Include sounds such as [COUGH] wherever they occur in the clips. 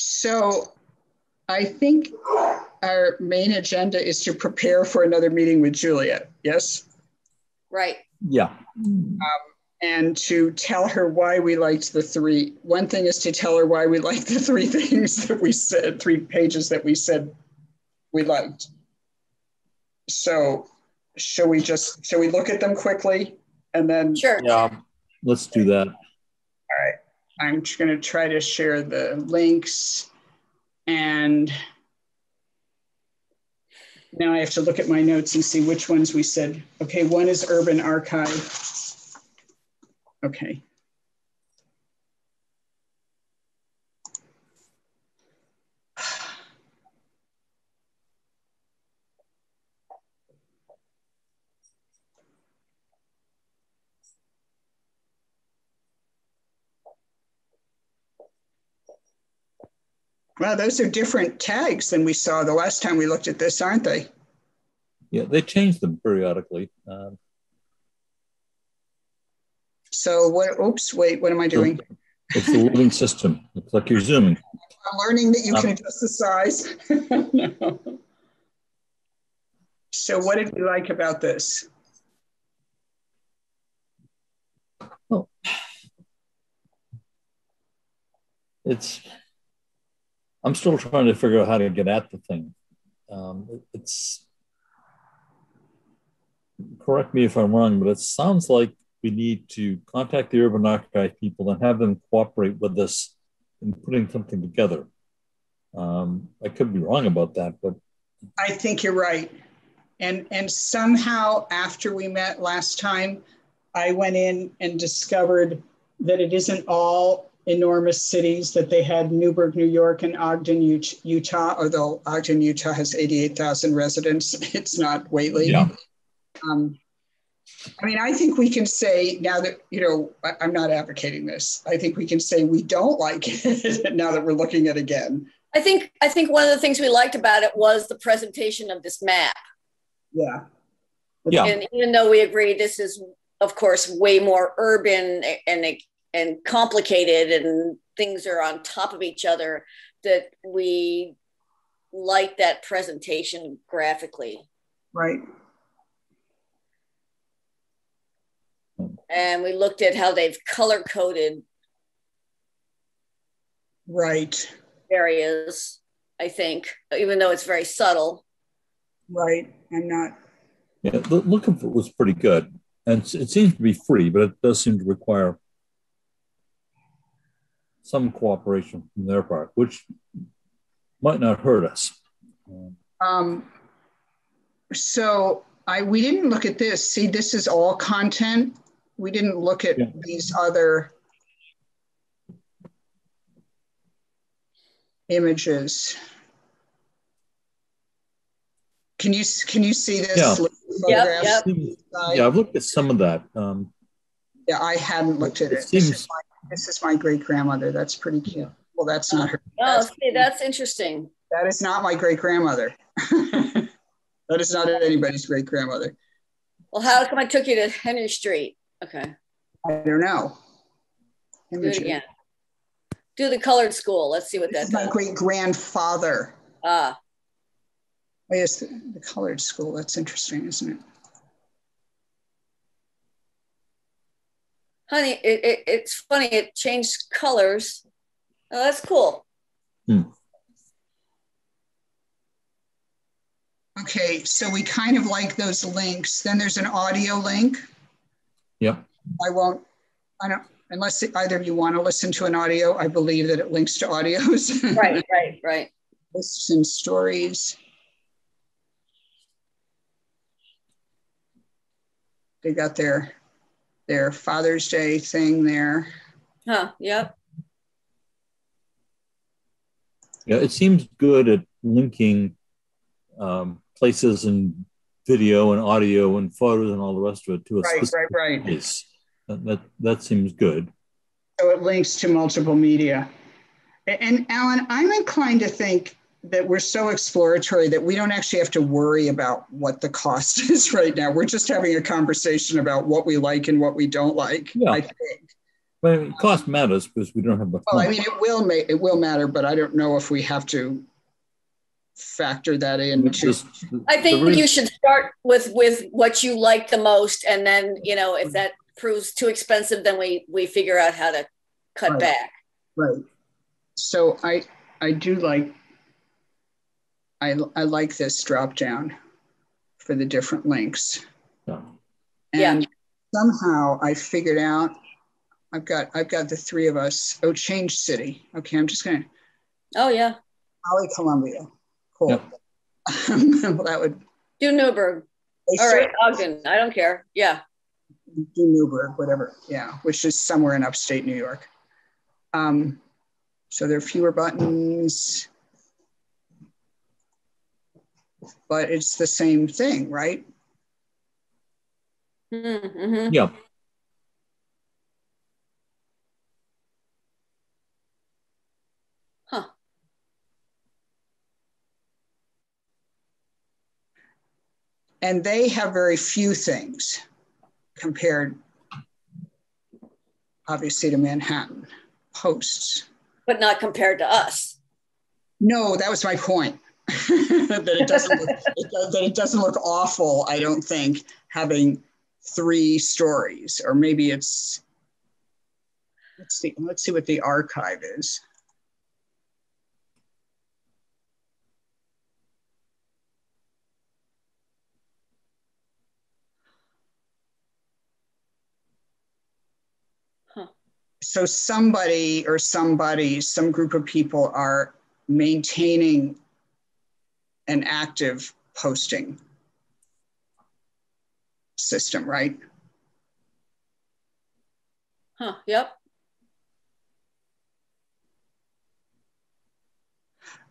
So I think our main agenda is to prepare for another meeting with Juliet. Yes? Right. Yeah. Um, and to tell her why we liked the three. One thing is to tell her why we liked the three [LAUGHS] things that we said, three pages that we said we liked. So, shall we just shall we look at them quickly and then? Sure. Yeah. Let's do that. I'm going to try to share the links and now I have to look at my notes and see which ones we said. Okay, one is Urban Archive. Okay. Wow, those are different tags than we saw the last time we looked at this, aren't they? Yeah, they change them periodically. Um, so what, oops, wait, what am I doing? It's the living system. Looks like you're zooming. I'm learning that you um, can adjust the size. no. [LAUGHS] So what did we like about this? Oh. It's I'm still trying to figure out how to get at the thing. Um, it's correct me if I'm wrong, but it sounds like we need to contact the Urban Archive people and have them cooperate with us in putting something together. Um, I could be wrong about that, but I think you're right. And and somehow after we met last time, I went in and discovered that it isn't all enormous cities that they had Newburgh, New York, and Ogden, Utah, although Ogden, Utah has 88,000 residents. [LAUGHS] It's not Whately. Yeah. Um, I mean, I think we can say now that, you know, I, am not advocating this. I think we can say we don't like it [LAUGHS] now that we're looking at it again. I think I think one of the things we liked about it was the presentation of this map. Yeah. Yeah. And even though we agree this is of course way more urban and and complicated and things are on top of each other that we like that presentation graphically. Right. And we looked at how they've color coded right. areas i think even though it's very subtle. Right i'm not. Yeah looking for it was pretty good. And it seems to be free but it does seem to require some cooperation from their part, which might not hurt us. Um, so I we didn't look at this. See, this is all content. We didn't look at yeah. these other images. Can you can you see this? Yeah, yep, yep. yeah. I've looked at some of that. Um, yeah, I hadn't looked at it. it seems, this is my great grandmother. That's pretty cute. Well, that's not her. Oh, that's, see, that's interesting. That is not my great grandmother. [LAUGHS] that is not anybody's great grandmother. Well, how come I took you to Henry Street? Okay. I don't know. Do it again. Do the colored school. Let's see what this that is My great grandfather. Ah. Oh, yes, the, the colored school. That's interesting, isn't it? Honey, it, it, it's funny, it changed colors. Oh, that's cool. Hmm. Okay, so we kind of like those links. Then there's an audio link. Yep. I won't, I don't, unless either of you want to listen to an audio, I believe that it links to audios. [LAUGHS] right, right, right. Lists and stories. They got their their Father's Day thing there. Huh, yep. Yeah, it seems good at linking um, places and video and audio and photos and all the rest of it to a right, specific right, right. place. That, that, that seems good. So it links to multiple media. And Alan, I'm inclined to think that we're so exploratory that we don't actually have to worry about what the cost [LAUGHS] is right now. We're just having a conversation about what we like and what we don't like. Yeah. I think. But cost matters because we don't have the. Well, I mean, it will make it will matter, but I don't know if we have to factor that in. Just, I think the you should start with with what you like the most, and then you know if that proves too expensive, then we we figure out how to cut Right. back. Right. So I I do like I I like this drop down for the different links. Yeah. Yeah. And somehow I figured out I've got I've got the three of us. Oh, change city. Okay, I'm just gonna Oh yeah, Holly Columbia. Cool. Yep. [LAUGHS] well, that would do Newburgh. they All right, Ogden. I don't care. Yeah. do Newburgh, whatever. Yeah, which is somewhere in upstate New York. Um, so there are fewer buttons, but it's the same thing, right? Mm-hmm. Yeah. Huh. And they have very few things compared, obviously, to Manhattan posts. But not compared to us. No, that was my point. [LAUGHS] that it doesn't look, it, does- that it doesn't look awful. I don't think having three stories, or maybe it's. Let's see. Let's see what the archive is. Huh. So somebody or somebody, some group of people are maintaining an active posting system, right? Huh. Yep.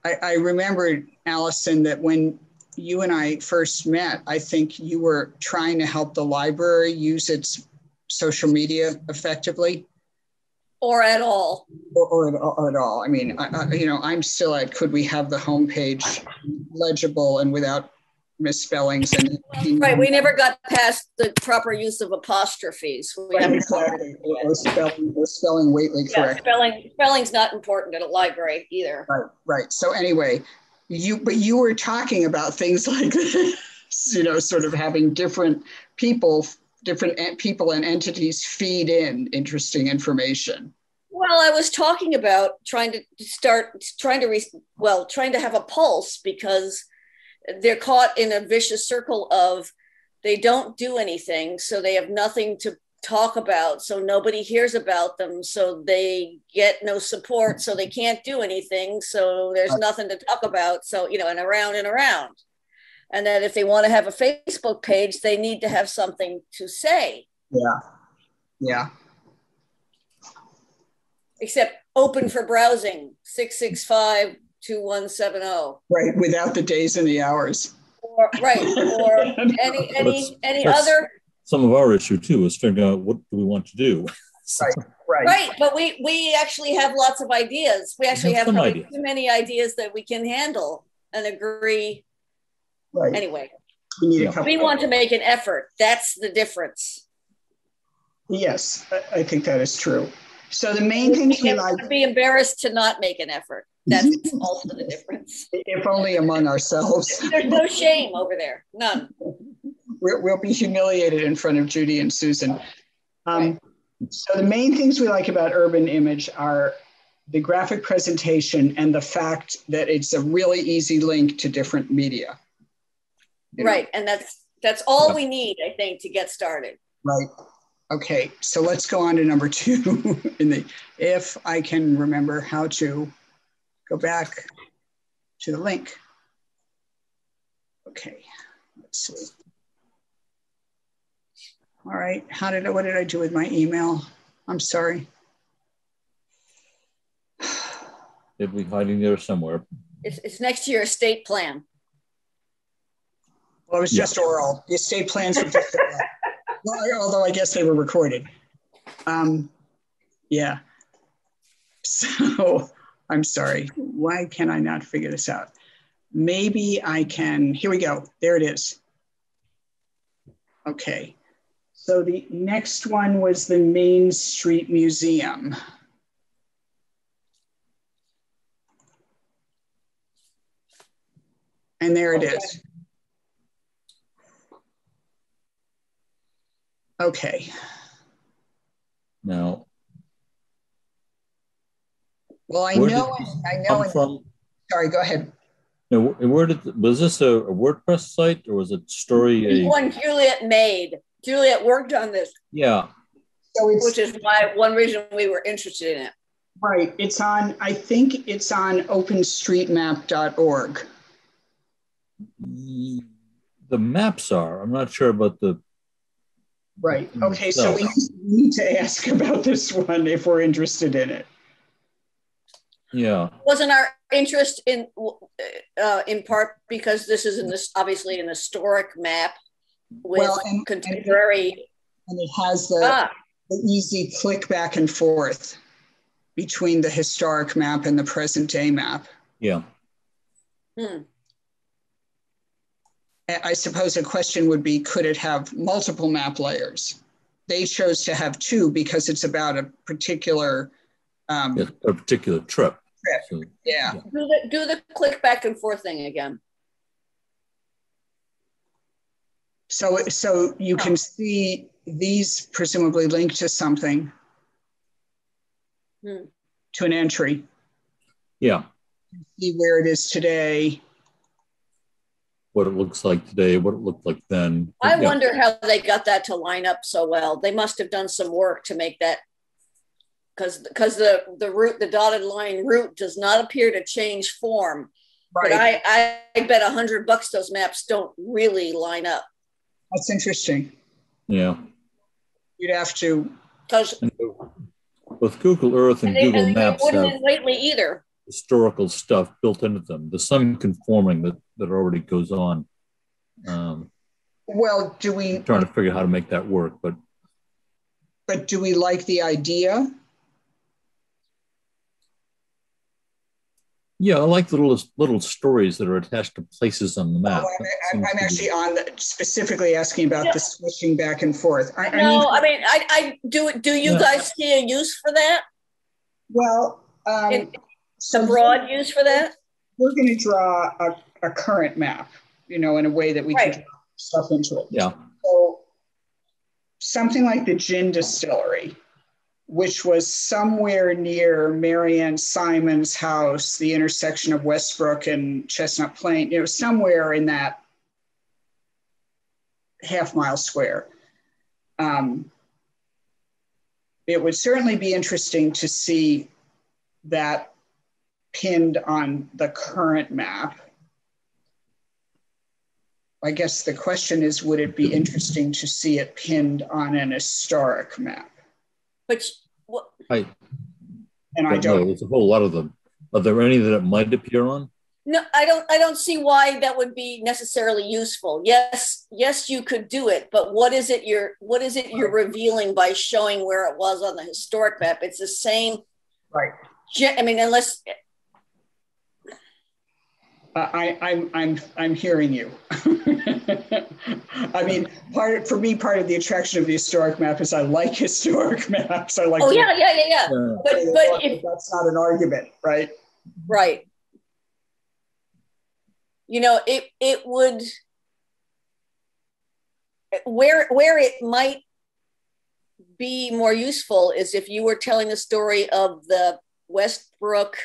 I, I remembered, Allison, that when you and I first met, I think you were trying to help the library use its social media effectively. Or at all. Or, or, at, or at all. I mean, I, I, you know, I'm still at could we have the homepage legible and without misspellings and Right. We never got past the proper use of apostrophes. We Right, haven't exactly. Or spelling, or spelling Whately Yeah, correct. spelling spelling's not important at a library either. Right, right. So anyway, you but you were talking about things [LAUGHS] like this, you know, sort of having different people, different en- people and entities feed in interesting information. Well, I was talking about trying to start trying to re- well, trying to have a pulse because they're caught in a vicious circle of they don't do anything, so they have nothing to talk about, so nobody hears about them, so they get no support, so they can't do anything, so there's nothing to talk about, so you know, and around and around. And that if they want to have a Facebook page, they need to have something to say. Yeah, yeah, except open for browsing 665 2170 right. Without the days and the hours. or right or [LAUGHS] any That's- any any that's- other Some of our issue too is figuring out what do we want to do. Right, right. right but we we actually have lots of ideas we actually have have some probably ideas. too many ideas that we can handle and agree right. anyway We need Yeah. a couple. we want to make an effort that's the difference Yes, I, I think that is true. So the main things we we like, be embarrassed to not make an effort that's [LAUGHS] also the difference if only among ourselves, [LAUGHS] there's no shame over there none we're, we'll be humiliated in front of Judy and Susan. Um, so the main things we like about urban image are the graphic presentation and the fact that it's a really easy link to different media. You know, right and that's that's all Yeah. we need i think to get started Right. Okay. So let's go on to number two. [LAUGHS] In the if I can remember how to go back to the link. Okay. Let's see. All right. How did I, what did I do with my email? I'm sorry. [SIGHS] It'll be hiding there somewhere. It's, it's next to your estate plan. Well, it was Yeah. just oral. The estate plans were just oral. [LAUGHS] well, although I guess they were recorded. Um, yeah. So [LAUGHS] I'm sorry. Why can I not figure this out? Maybe I can. Here we go. There it is. Okay. So the next one was the Main Street Museum. And there it Okay. is. Okay. Now, Well, I know, I know, come from? sorry, go ahead. Now, wh- where did was this a, a WordPress site or was it story? A, one Juliet made. Juliet worked on this, yeah, So it's which is why one reason we were interested in it. right. It's on, I think it's on openstreetmap.org. the maps are. I'm not sure about the. Right. Mm, Okay. So we need to ask about this one if we're interested in it. Yeah, Wasn't our interest in uh, in part because this is in this obviously an historic map with Well, and- contemporary. And it has the, ah, the easy click back and forth between the historic map and the present day map. yeah. hmm. I I suppose a question would be could it have multiple map layers? They chose to have two because it's about a particular. Um, yeah, a particular trip. Trip. So, yeah. Do the do the click back and forth thing again. So, so you can see these presumably linked to something, Hmm. to an entry. yeah, See where it is today. What it looks like today, what it looked like then. I Yeah. wonder how they got that to line up so well. They must have done some work to make that because because the the route the dotted line route does not appear to change form. But I, I I bet a hundred bucks those maps don't really line up That's interesting. Yeah. You'd have to, because And Both Google Earth and they, Google and they Maps wouldn't have lately either. historical stuff built into them. There's some conforming that, that already goes on. Um, well, do we, trying to figure out how to make that work, but but do we like the idea? yeah, I like little little stories that are attached to places on the map. Oh, I'm, I'm, seems I'm be- actually on the, specifically asking about Yeah. the switching back and forth. I, I No, mean, I mean I, I do do you Yeah. guys see a use for that? well, um, It- Some broad use for that? we're going to draw a, a current map, you know, in a way that we Right. can draw stuff into it. Yeah, So something like the gin distillery, which was somewhere near Marianne Simon's house, the intersection of Westbrook and Chestnut Plain, you know, somewhere in that half mile square. Um, it would certainly be interesting to see that pinned on the current map. I guess the question is would it be interesting to see it pinned on an historic map? Which what I And I don't know. There's a whole lot of them. Are there any that it might appear on? no, I don't I don't see why that would be necessarily useful. Yes, yes, you could do it, but what is it you're what is it you're revealing by showing where it was on the historic map? It's the same right. I mean, unless I, I'm, I'm, I'm hearing you. [LAUGHS] I mean, part for me, part of the attraction of the historic map is I like [LAUGHS] historic maps. I like. oh yeah, yeah, yeah, yeah. Yeah. But but if that's not an argument, right? right you know it it would where where it might be more useful is if you were telling the story of the westbrook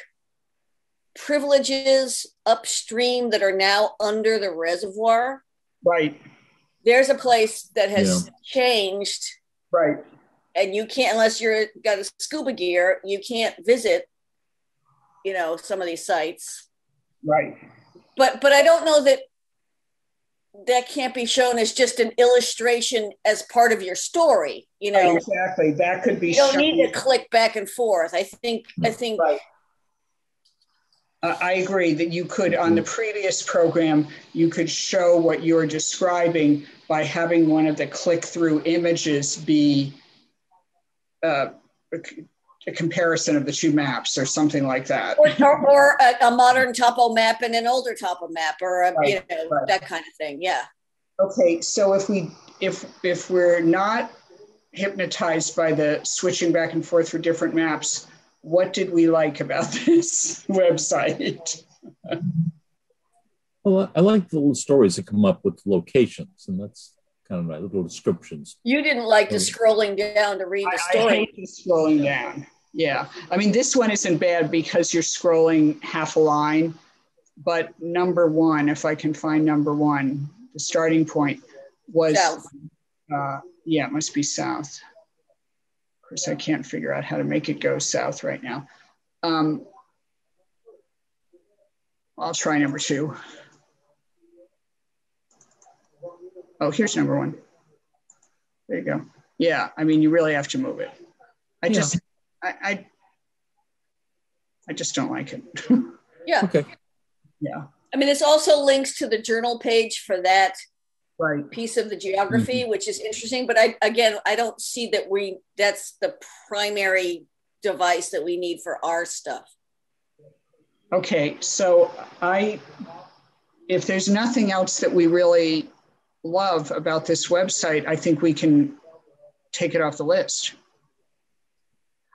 privileges upstream that are now under the reservoir Right, there's a place that has changed right. and you can't unless you're got a scuba gear you can't visit you know some of these sites Right. but but I don't know that that can't be shown as just an illustration as part of your story. You Right, know, exactly. That could be. you don't shown- need to click back and forth. I think I think Right. Uh, I agree that you could, on the previous program, you could show what you're describing by having one of the click-through images be uh, a, c- a comparison of the two maps or something like that. or, or, or a, a modern topo map and an older topo map, or a, you know right. that kind of thing. Yeah, Okay, so if we if if we're not hypnotized by the switching back and forth for different maps, what did we like about [LAUGHS] this website? well, I like the little stories that come up with locations, and that's kind of my little descriptions. You didn't like the scrolling down to read the story. I hate the scrolling down. Yeah, I mean this one isn't bad because you're scrolling half a line, but number one, if I can find number one, the starting point was south. Uh, yeah, it must be south. Of course, I can't figure out how to make it go south right now. Um, I'll try number two. Oh, here's number one. There you go. Yeah, I mean, you really have to move it. I yeah. just, I, I, I just don't like it. [LAUGHS] yeah. Okay. Yeah. I mean, this also links to the journal page for that right. piece of the geography, mm-hmm. which is interesting. But I, again, I don't see that we, that's the primary device that we need for our stuff. Okay. So I, if there's nothing else that we really love about this website, I think we can take it off the list.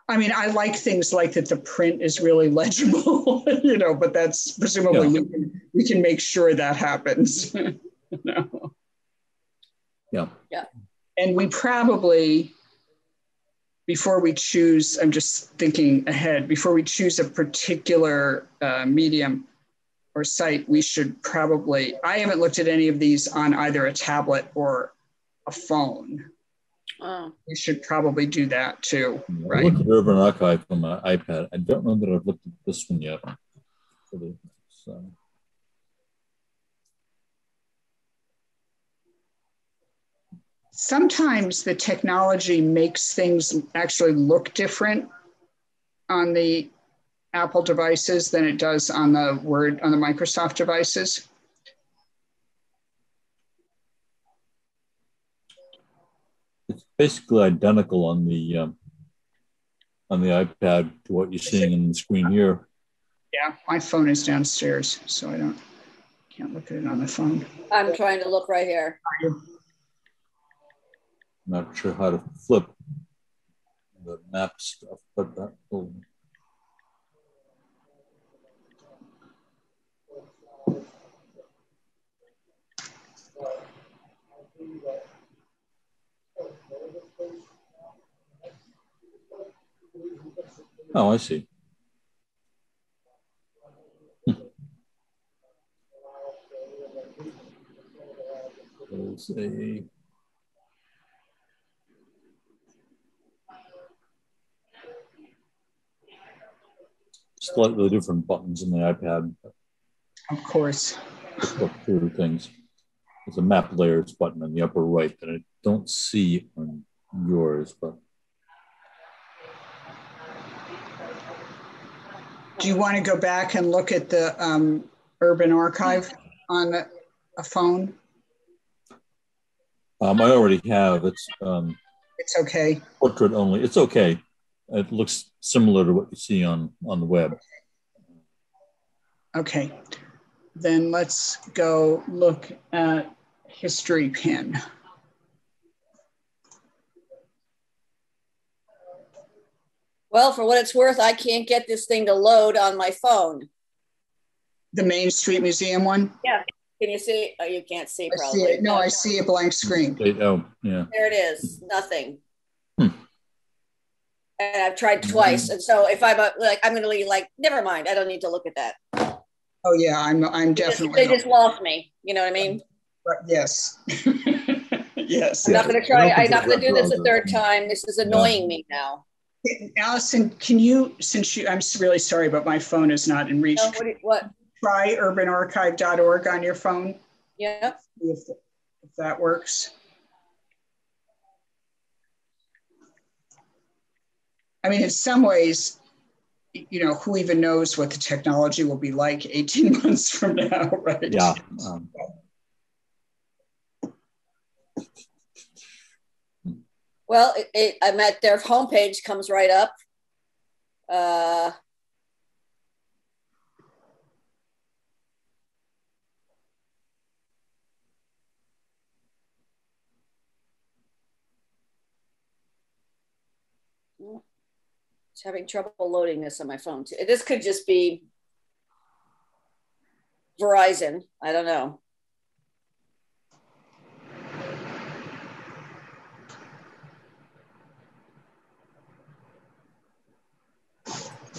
I mean, I like things like that the print is really [LAUGHS] legible, you know, but that's presumably yeah. we, can, we can make sure that happens. [LAUGHS] no. Yeah. Yeah. And we probably, before we choose, I'm just thinking ahead, before we choose a particular uh, medium or site, we should probably, I haven't looked at any of these on either a tablet or a phone. Oh. We should probably do that too, right? I looked at Urban Archive on my iPad. I don't know that I've looked at this one yet. So. Sometimes the technology makes things actually look different on the Apple devices than it does on the Word on the Microsoft devices. it's basically identical on the um, on the iPad to what you're seeing on the screen here. Yeah, my phone is downstairs, so I don't can't look at it on the phone. I'm trying to look right here. Not sure how to flip the map stuff, but that will. Oh, I see. [LAUGHS] Let's Slightly different buttons in the iPad. Of course. Look through things. There's a map layers button in the upper right that I don't see on yours, but Do you want to go back and look at the um, Urban Archive on a, a phone? Um, I already have. It's um, it's okay. Portrait only. It's okay. It looks similar to what you see on on the web. Okay, then let's go look at Historypin. Well, for what it's worth, I can't get this thing to load on my phone. The Main Street Museum one? Yeah. Can you see? Oh, you can't see probably. I see it. No, I see a blank screen. Oh, yeah. There it is. Nothing. And I've tried mm-hmm. twice. And so if I'm like, I'm going to be like, never mind. I don't need to look at that. Oh yeah, I'm. I'm definitely. They just, they just lost me. You know what I mean? yes. [LAUGHS] yes. I'm not going to try. I'm not going to do this a third time. This is annoying me now. Allison, can you, since you, I'm really sorry, but my phone is not in reach. No, what, what? Try urbanarchive.org on your phone. Yep. If, if that works. I mean, in some ways, you know, who even knows what the technology will be like 18 [LAUGHS] months from now, right? Yeah. Um, Well, it, it, I'm at their homepage, comes right up. Uh, It's having trouble loading this on my phone too. This could just be Verizon. I don't know.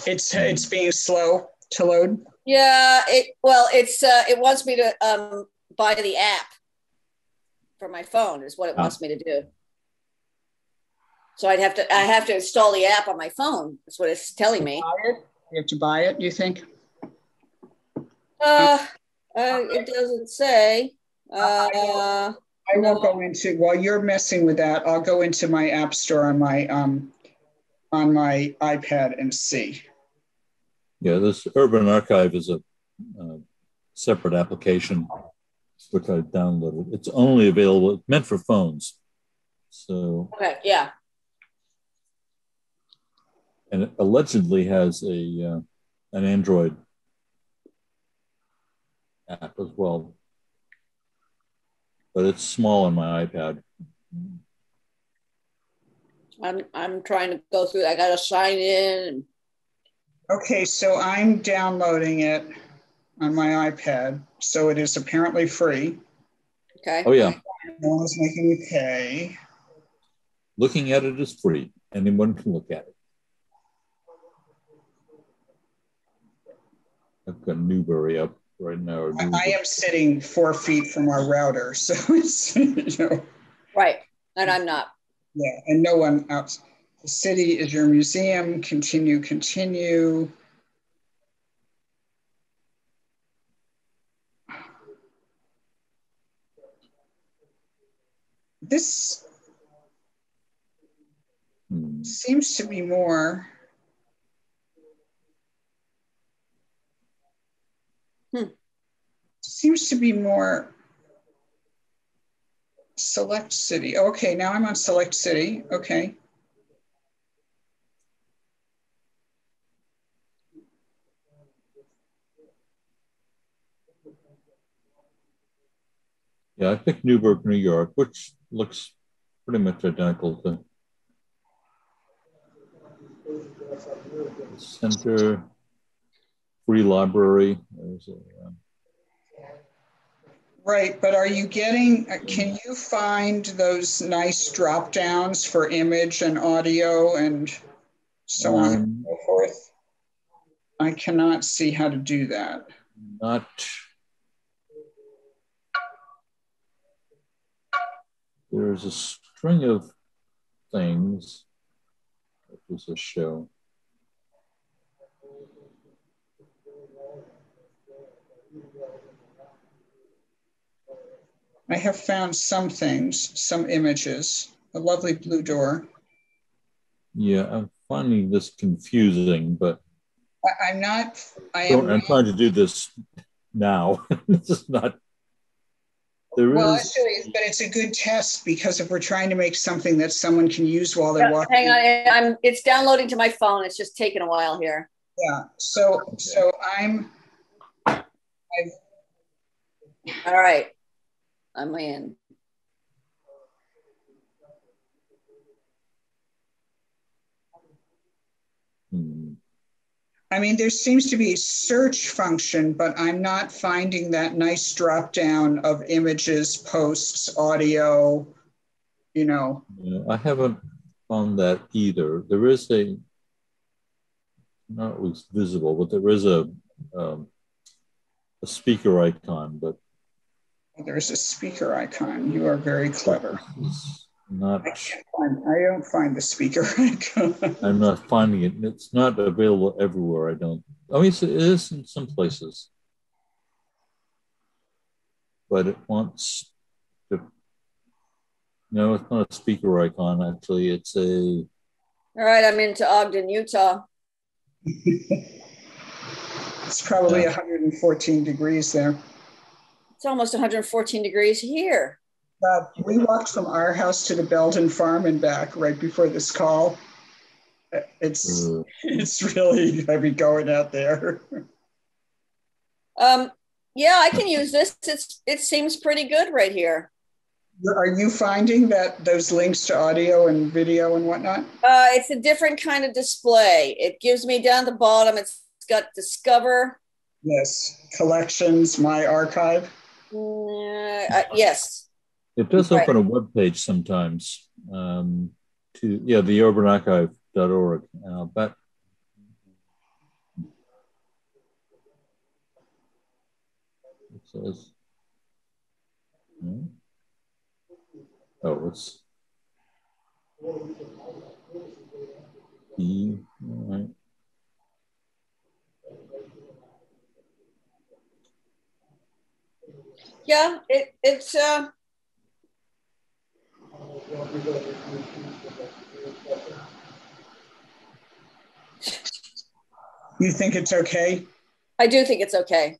It's it's being slow to load. Yeah, it well, it's uh, it wants me to um, buy the app for my phone. Is what it oh. wants me to do. So I'd have to I have to install the app on my phone. That's what it's telling me. You have to buy it. You think? Uh, uh it doesn't say. Uh, I won't no. go into while you're messing with that. I'll go into my app store on my um on my iPad and see. Yeah, this Urban Archive is a uh, separate application which I downloaded. It's only available, meant for phones. So okay, yeah. And it allegedly has a uh, an Android app as well, but it's small on my iPad. I'm I'm trying to go through. I got to sign in. Okay, so I'm downloading it on my iPad, so it is apparently free. Okay. Oh yeah. No one's making me pay. Looking at it is free. Anyone can look at it. I've got Newburgh up right now. I, I am sitting four feet from our router, [LAUGHS] so it's you know. Right, and I'm not. Yeah, and no one else. The city is your museum. Continue, continue. This hmm. seems to be more. Hmm. Seems to be more select city. Okay, now I'm on select city. Okay. Yeah, I picked Newburgh, New York, which looks pretty much identical to the center, free library. A, uh, Right, but are you getting, uh, can you find those nice drop downs for image and audio and so um, on and um, so forth? I cannot see how to do that. Not there's a string of things. This is a show. I have found some things, some images, a lovely blue door. Yeah, I'm finding this confusing, but I, am not. I am. I'm trying to do this now. [LAUGHS] this is not there well, is... actually, but it's a good test because if we're trying to make something that someone can use while they're yeah, walking. Hang on, I'm. It's downloading to my phone. It's just taking a while here. Yeah. So so I'm. I've, All right, I'm in. Hmm. I mean, there seems to be a search function, but I'm not finding that nice drop down of images, posts, audio, you know. Yeah, I haven't found that either. There is a, not always visible, but there is a, um, a speaker icon, but. There's a speaker icon. You are very clever. It's, not. I can't find. I don't find the speaker. [LAUGHS] Icon. I'm not finding it. It's not available everywhere. I don't. I mean, it is in some places, but it wants to. No, it's not a speaker icon. Actually, it's a. All right, I'm into Ogden, Utah. [LAUGHS] it's probably yeah. 114 degrees there. It's almost 114 degrees here. Uh, we walked from our house to the Belden farm and back right before this call. It's mm. it's really heavy going out there. Um, yeah, I can use this. It's it seems pretty good right here. Are you finding that those links to audio and video and whatnot? Uh, it's a different kind of display. It gives me down the bottom. It's got discover. Yes, collections, my archive. Uh, uh, yes. It does open a web page sometimes. Um, to yeah, the urbanarchive.org. Uh, but it says. Hmm? Oh, it's E. All right. Yeah, it, it's uh You think it's okay? I do think it's okay.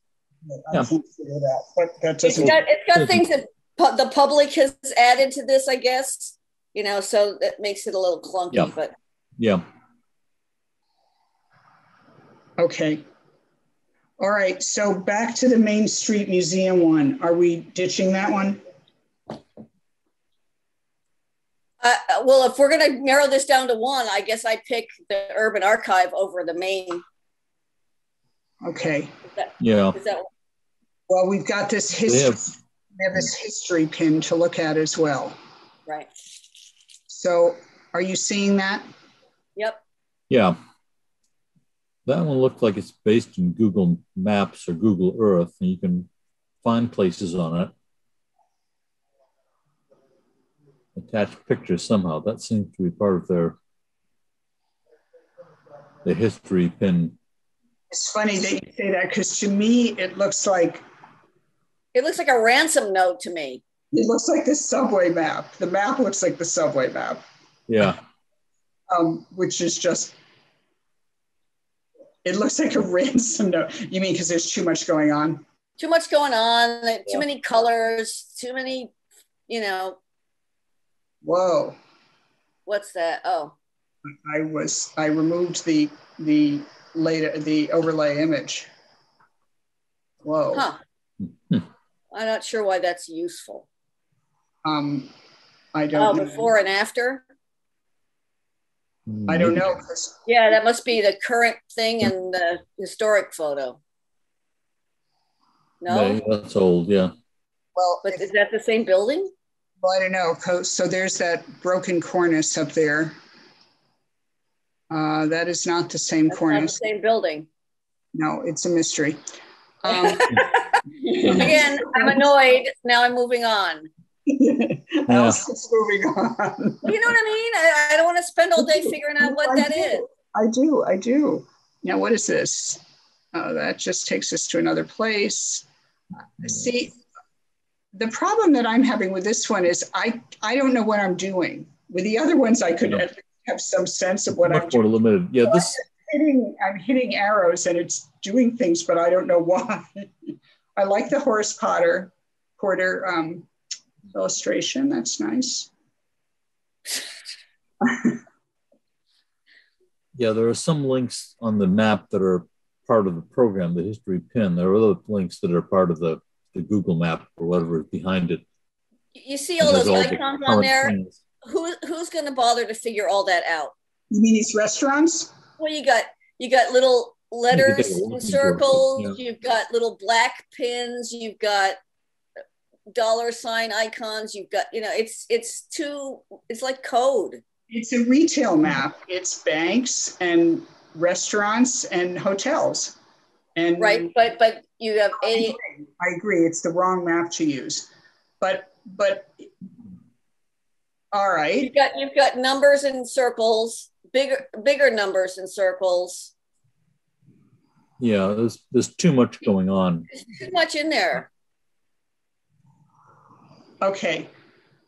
Yeah. That, but that It's doesn't. got it's got things that pu- the public has added to this, I guess. You know, so that makes it a little clunky, Yeah. but Yeah. Okay. All right. So back to the Main Street Museum one. Are we ditching that one? Uh, well, if we're going to narrow this down to one, I guess I pick the Urban Archive over the main. Okay. Is that, Yeah. is that Well, we've got this They history. have, We have this Historypin to look at as well. right? So are you seeing that? Yep. yeah. That one looked like it's based in Google Maps or Google Earth, and you can find places on it. Attach pictures somehow. That seems to be part of their the Historypin. It's funny that you say that because to me, it looks like It looks like a ransom note to me. it looks like the subway map. The map looks like the subway map, Yeah. um, which is just. It looks like a ransom note. You mean because there's too much going on? Too much going on, too Yeah. many colors, too many, you know, Whoa! what's that? Oh, I was I removed the the later the overlay image. Whoa! huh. Hmm. I'm not sure why that's useful. Um, I Oh, don't. know. before and after? I don't know. Yeah, that must be the current thing and the historic photo. No, Maybe that's old. Yeah. Well, but if- is that the same building? Well, I don't know. So there's that broken cornice up there. Uh, that is not the same That's not the cornice. same building. No, it's a mystery. [LAUGHS] Um, [LAUGHS] Again, I'm annoyed. Now I'm moving on. Else is moving on. You know what I mean? I, I don't want to spend all day figuring out what I that do. is. I do. I do. Now, what is this? Oh, that just takes us to another place. See, the problem that I'm having with this one is I I don't know what I'm doing. With the other ones, I could Yeah. have some sense of what I'm more doing. limited. Yeah. This. hitting I'm hitting arrows and it's doing things, but I don't know why. [LAUGHS] I like the Horace Potter Porter um, illustration. That's nice. [LAUGHS] Yeah, there are some links on the map that are part of the program, the Historypin. There are other links that are part of the, the Google map or whatever is behind it. You see all those all the icons on there? things. Who, who's going to bother to figure all that out? You mean these restaurants? Well, you got you got little letters take and circles. yeah. You've got little black pins. You've got dollar sign icons. You've got you know it's it's too it's like code. It's a retail map. It's banks and restaurants and hotels. And right? But but you have I a agree. I agree. It's the wrong map to use. But but all right. you've got you've got numbers and circles, bigger bigger numbers and circles. Yeah, there's there's too much going on. There's too much in there. Okay.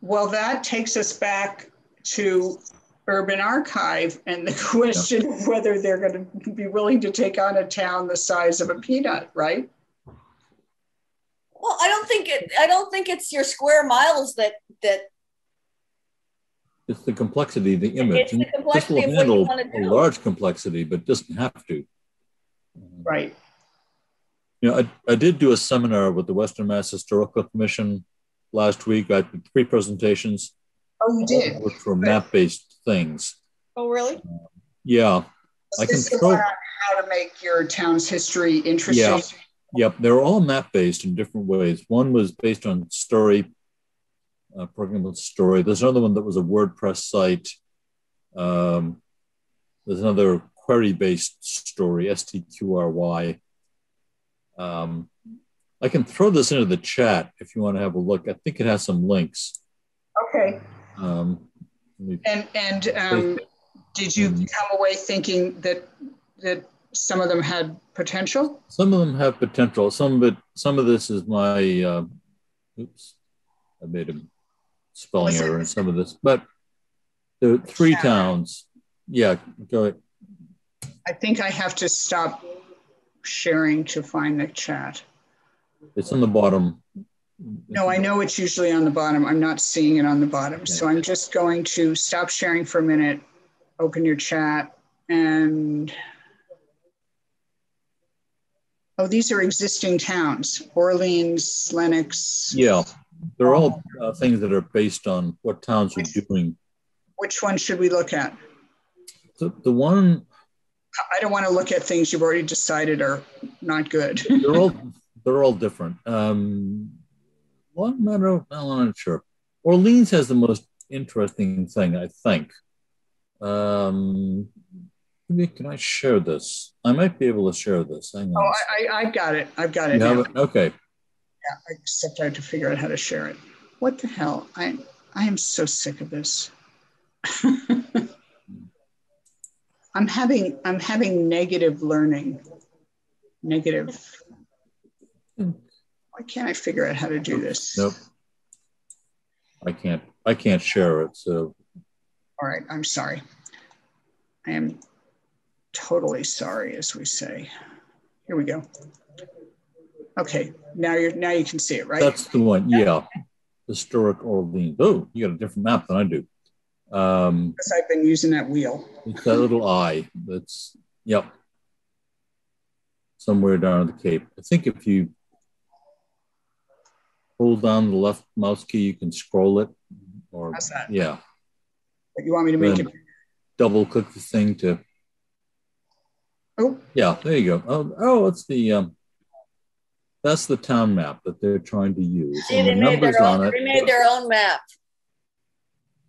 Well, that takes us back to Urban Archive and the [LAUGHS] question of whether they're going to be willing to take on a town the size of a peanut, right? Well, I don't think it. I don't think it's your square miles that that It's the complexity of the image. It's the And this will of what you handle wanna a large complexity, but doesn't have to. Right. You know, I, I did do a seminar with the Western Mass Historical Commission last week. I did three presentations. Oh, you did? Which were map-based things. Oh, really? Yeah. I can throw how to make your town's history interesting. Yeah. Yep, they're all map-based in different ways. One was based on story, uh, programmable story. There's another one that was a WordPress site. Um, there's another query-based story, STQRY. Um, I can throw this into the chat if you want to have a look. I think it has some links. Okay. Um, and and um, did you mm-hmm. come away thinking that that some of them had potential? Some of them have potential. Some of it, some of this is my. Uh, oops, I made a spelling error in some of this, but the three towns. Yeah, go ahead. I think I have to stop sharing to find the chat. It's on the bottom. No, I know it's usually on the bottom. I'm not seeing it on the bottom. So I'm just going to stop sharing for a minute, open your chat, and oh, these are existing towns Orleans, Lenox. Yeah, they're all uh, things that are based on what towns are doing. Which one should we look at? The, the one I don't want to look at things you've already decided are not good. they're all [LAUGHS] they're all different. Um, one matter, I'm not sure. Orleans has the most interesting thing, I think. Um, can I share this? I might be able to share this. Hang on. Oh, I, I, I've got it. I've got it. It? Okay. Yeah, except I have to figure out how to share it. What the hell? I I am so sick of this. [LAUGHS] I'm having I'm having negative learning. Negative. Why can't I figure out how to do this? Nope. I can't I can't share it. So all right, I'm sorry. I am totally sorry, as we say. Here we go. Okay, now you're now you can see it, right? That's the one. Yeah, historic Orleans. Oh, you got a different map than I do. Um, because I've been using that wheel. It's that little eye. That's yep. Somewhere down the Cape. I think if you hold down the left mouse key, you can scroll it. Or How's that? yeah. But you want me to make it double click the thing to Oh yeah, there you go. Oh, oh it's the um that's the town map that they're trying to use. See, they, the made their own, they made their own map.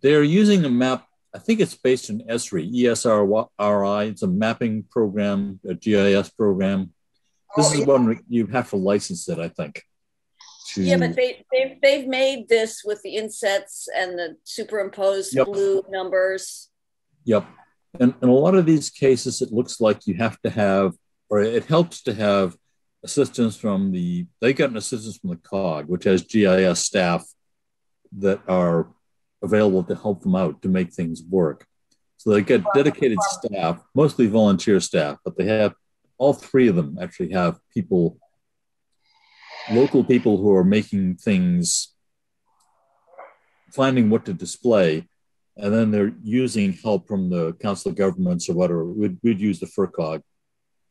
They're using a map, I think it's based in ESRI, ESRI. It's a mapping program, a GIS program. This oh, is yeah. one you have to license it, I think. To... Yeah, but they, they've, they've made this with the insets and the superimposed yep. blue numbers. Yep. And in a lot of these cases, it looks like you have to have, or it helps to have assistance from the, they got an assistance from the COG, which has GIS staff that are available to help them out to make things work. So they get dedicated staff, mostly volunteer staff, but they have all three of them actually have people, local people who are making things, finding what to display, and then they're using help from the council of governments or whatever. We'd, we'd use the FRCOG.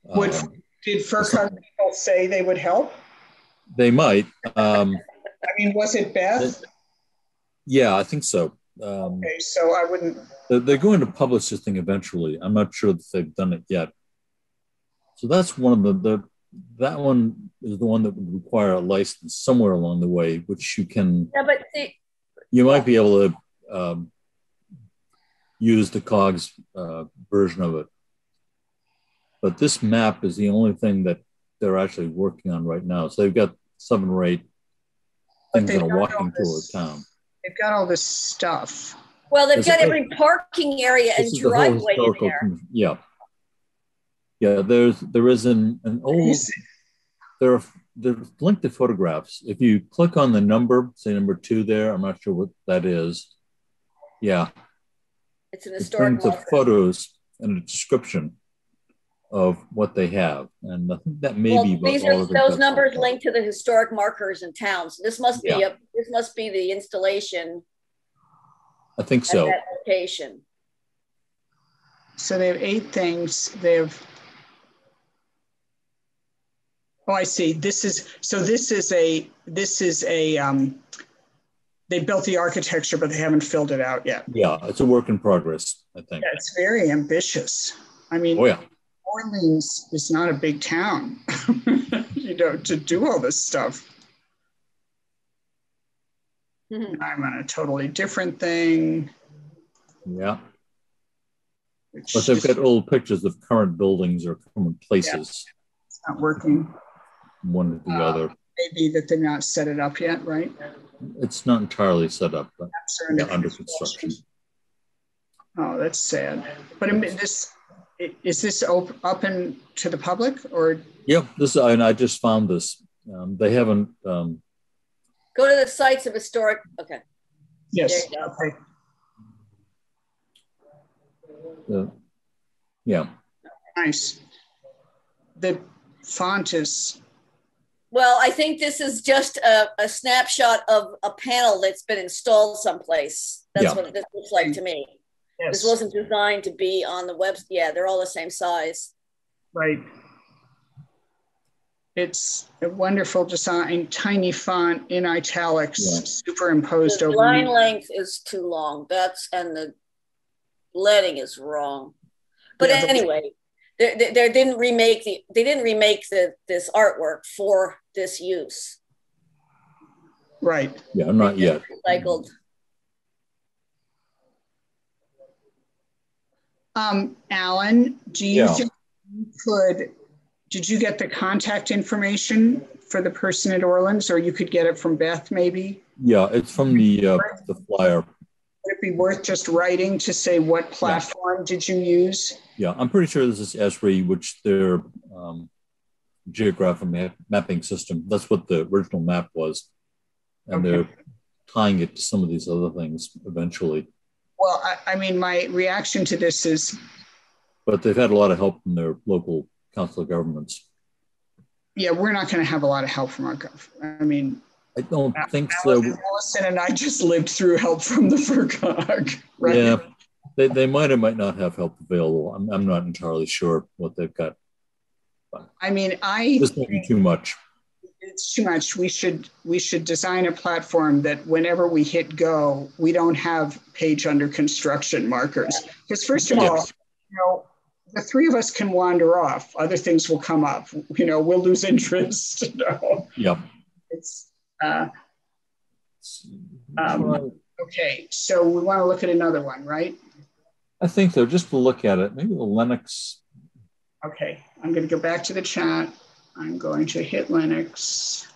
Would, um, did FRCOG people say they would help? They might. Um, I mean, was it Beth? Yeah, I think so. Um, okay, so I wouldn't. They're going to publish this thing eventually. I'm not sure that they've done it yet. So that's one of the, the that one is the one that would require a license somewhere along the way, which you can. Yeah, but see, you might be able to um, use the COGS uh, version of it. But this map is the only thing that they're actually working on right now. So they've got seven or eight things that are walking tour town. They've got all this stuff. Well, they've got every parking area and driveway in there. Yeah. Yeah, there's there is an, an old there are there's linked to photographs. If you click on the number, say number two there, I'm not sure what that is. Yeah. It's an historic. It photos and a description of what they have, and I think that may well, be these are those numbers linked to the historic markers and towns. This must be yeah. a this must be the installation. I think so. location. So they have eight things. They have. Oh, I see. This is so. This is a. This is a. Um, they built the architecture, but they haven't filled it out yet. Yeah, it's a work in progress, I think. Yeah, it's very ambitious. I mean, Oh, yeah. Orleans is not a big town, [LAUGHS] you know, to do all this stuff. Mhm. I'm on a totally different thing. Yeah. Which But they've is got old pictures of current buildings or current places, It's not working. One to the Uh, other. Maybe that they're not set it up yet, right? It's not entirely set up, but yeah, under construction. Oh, that's sad. But I mean, this is this op- open to the public or Yeah, this and I just found this. Um, they haven't. Um, Go to the sites of historic. Okay. yes? There you go. Okay. the, yeah, Nice. The font is Well, I think this is just a, a snapshot of a panel that's been installed someplace. That's Yeah. what this looks like to me. yes, This wasn't designed to be on the web. Yeah, they're all the same size. right. It's a wonderful design, tiny font in italics, Yeah. superimposed The over. line length is too long. That's and the leading is wrong. But Yeah, but- anyway, they, they, they didn't remake the they didn't remake the this artwork for this use. Right. yeah, not yet. Recycled. Um, Alan, do you Yeah. think you could, did you get the contact information for the person at Orleans or you could get it from Beth maybe? Yeah, it's from the uh, the flyer. Would it be worth just writing to say what platform did you use? Yeah, I'm pretty sure this is Esri, which their um, geographic map, mapping system. That's what the original map was, and Okay. they're tying it to some of these other things eventually. Well, I, I mean, my reaction to this is, But they've had a lot of help from their local council of governments. yeah, we're not going to have a lot of help from our gov. I mean, I don't think so. Allison, Allison and I just lived through help from the FRCOG, right? Yeah, they, they might or might not have help available. I'm, I'm not entirely sure what they've got. I mean, I This may be too much. it's too much. We should we should design a platform that whenever we hit go, we don't have page under construction markers. Because first of all, you know, the three of us can wander off. Other things will come up. You know, we'll lose interest. [LAUGHS] You know, Yeah. it's uh, Um, okay. So we want to look at another one, right? I think so. Just to look at it, maybe the Lenox. Okay. I'm going to go back to the chat. I'm going to hit Lenox.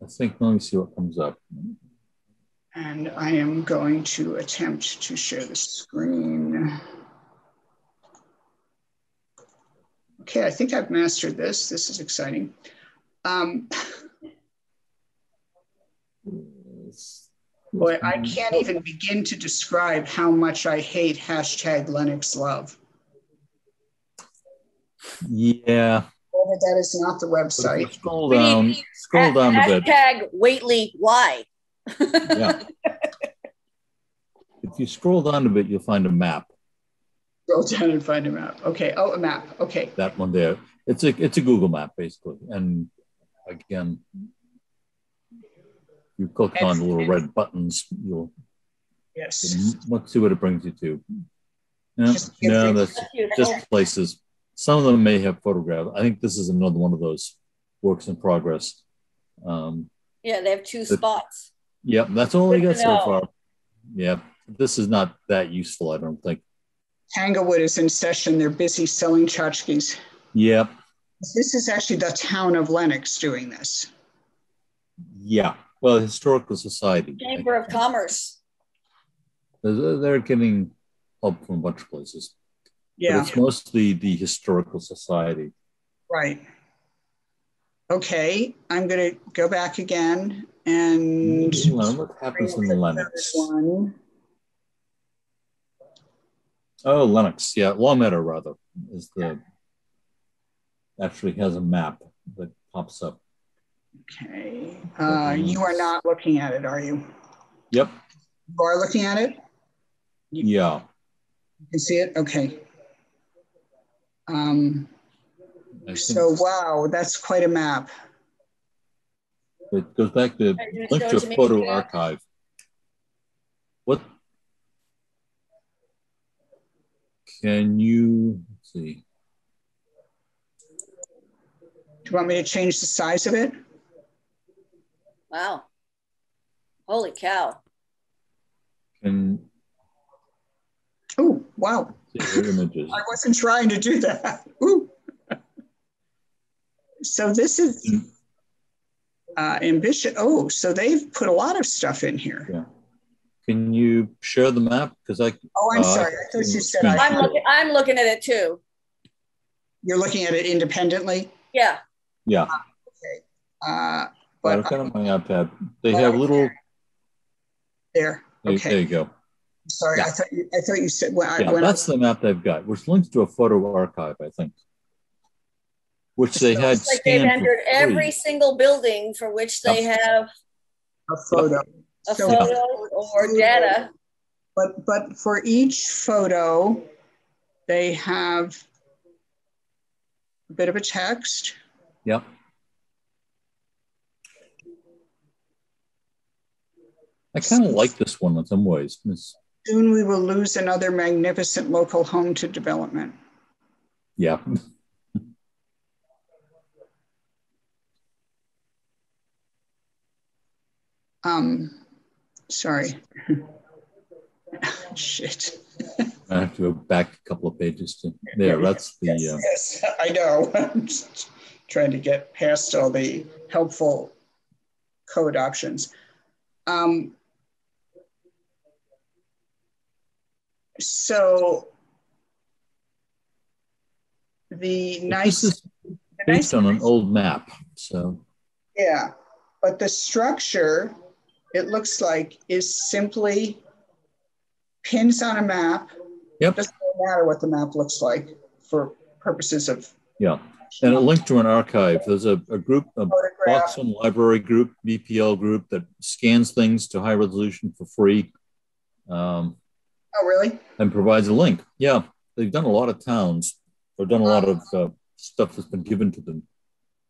I think. Let me see what comes up. And I am going to attempt to share the screen. Okay, I think I've mastered this. This is exciting. Um, [LAUGHS] boy, I can't even begin to describe how much I hate hashtag Lenox love. Yeah. That is not the website. you Scroll We down. need- Scroll down a bit. Hashtag Whately why? Yeah. [LAUGHS] If you scroll down a bit, you'll find a map. Scroll down and find a map. Okay. Oh, a map. Okay. That one there. It's a it's a Google map basically. And again, you click on the little red buttons. You'll Yes. let's see what it brings you to. No, Just- no, that's just places. Some of them may have photographs. I think this is another one of those works in progress. Um, yeah, they have two The- spots. yep, that's all I Good got so far. Yeah, this is not that useful, I don't think. Tanglewood is in session. They're busy selling tchotchkes. Yep, This is actually the town of Lenox doing this. yeah. Well, historical society. Chamber of Commerce. They're, they're getting help from a bunch of places. But Yeah, it's mostly the historical society. right. Okay, I'm going to go back again and. What happens in? One. Oh, Lenox. Yeah, Longmeadow rather is the actually has a map that pops up. Okay, uh, you are not looking at it, are you? Yep. You are looking at it? Yeah. You can see it? Okay. Um, so, wow, that's quite a map. It goes back to link to a photo archive. What can you see? Do you want me to change the size of it? Wow. Holy cow. Can Oh, wow. Images. I wasn't trying to do that. Ooh. So this is Mm. uh, ambition. Oh, so they've put a lot of stuff in here. Yeah. Can you share the map? Because I Oh, I'm Uh, sorry. I thought you said screen I, I'm looking I'm looking at it too. you're looking at it independently. Yeah. yeah. Okay. Uh, But but I've got on my iPad. They have little. there. Okay. There Okay. you go. Sorry, I thought you, I thought you said when I, Yeah, when that's the map they've got, which links to a photo archive, I think, which they had It's like they've scanned for entered every single building for which they have a photo. a So- photo or data. But but for each photo, they have a bit of a text. Yep. I kind of like this one in some ways. It's, Soon we will lose another magnificent local home to development. yeah. [LAUGHS] Um, sorry. [LAUGHS] Shit. [LAUGHS] I have to go back a couple of pages to there. That's the Yes, uh, yes, I know. I'm just trying to get past all the helpful code options. Um, so the nice, this is the nice based on an old map. So yeah, but the structure, it looks like, is simply pins on a map. Yep. Doesn't really matter what the map looks like for purposes of yeah, and a link to an archive. There's a, a group, a. Boston Library Group, BPL group that scans things to high resolution for free, um, Oh, really? and provides a link. Yeah, they've done a lot of towns or done a lot of uh, stuff that's been given to them.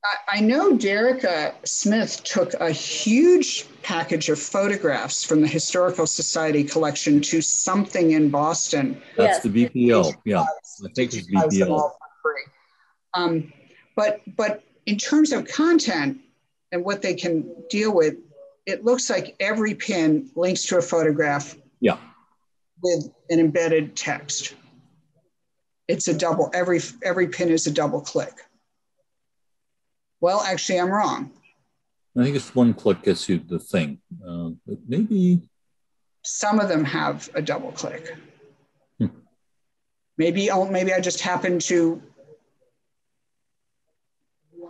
I, I know Derica Smith took a huge package of photographs from the Historical Society collection to something in Boston. That's Yes. the BPL. Yeah, I think it's BPL. all for free. Um, but but in terms of content and what they can deal with, it looks like every pin links to a photograph Yeah, with an embedded text. It's a double, every every pin is a double click. Well, actually, I'm wrong. I think it's one click gets you the thing. Uh, but maybe Some of them have a double click. Hmm. Maybe, oh, maybe I just happened to.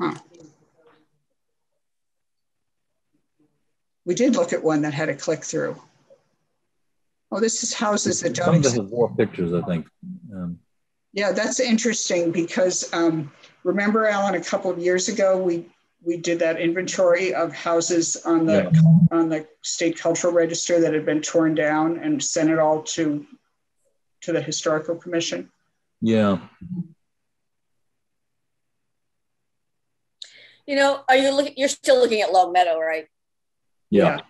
Huh. We did look at one that had a click through. Oh, this is houses that don't some that exist. have more pictures. I think. Um, Yeah, that's interesting because um, remember, Alan, a couple of years ago, we we did that inventory of houses on the on the state cultural register that had been torn down and sent it all to to the historical commission. yeah, You know, are you looking you're still looking at Longmeadow, right? yeah, Yeah,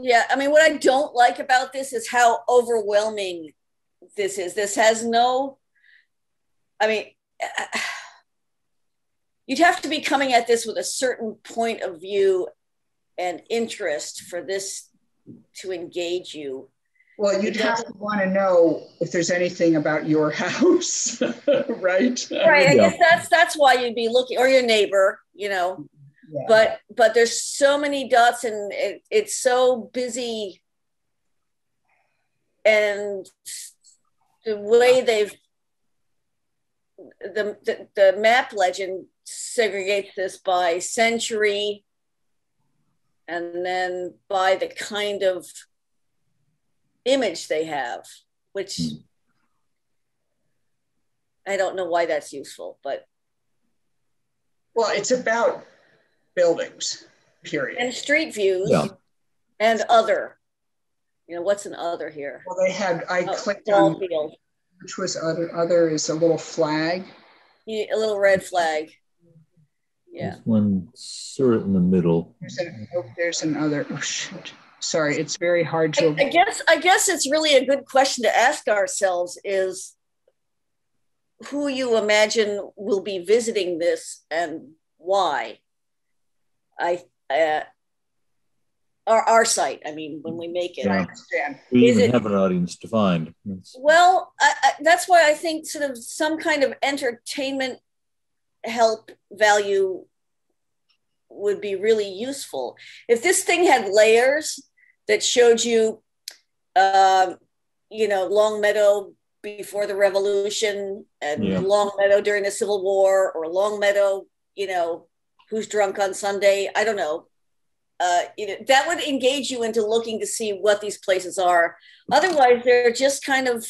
I mean, what I don't like about this is how overwhelming this is. This has no, I mean, [SIGHS] you'd have to be coming at this with a certain point of view and interest for this to engage you. Well, you'd have to want to know if there's anything about your [LAUGHS] house, right? Right. I Yeah. guess that's that's why you'd be looking, or your neighbor, you know. Yeah. But but there's so many dots, and it, it's so busy, and the way they've the, the the map legend segregates this by century, and then by the kind of image they have, which. Hmm. I don't know why that's useful, but well, it's about buildings, period. and street views Yeah. and other. You know, what's an other here? well, they had, I Oh, clicked on field. which was other, other is a little flag. Yeah, a little red flag. Yeah. There's one sort in the middle. There's, an, oh, there's another. Oh, shoot. Sorry, it's very hard I, to. I guess I guess it's really a good question to ask ourselves is who you imagine will be visiting this and why. I uh, our our site. I mean, when we make it. I understand. We Is even it- have an audience defined. That's- Well, I, I, that's why I think sort of some kind of entertainment help value would be really useful. If this thing had layers that showed you, um, you know, Longmeadow before the Revolution and Yeah. Longmeadow during the Civil War, or Longmeadow, you know, who's drunk on Sunday, I don't know. Uh, you know, that would engage you into looking to see what these places are. Otherwise, they're just kind of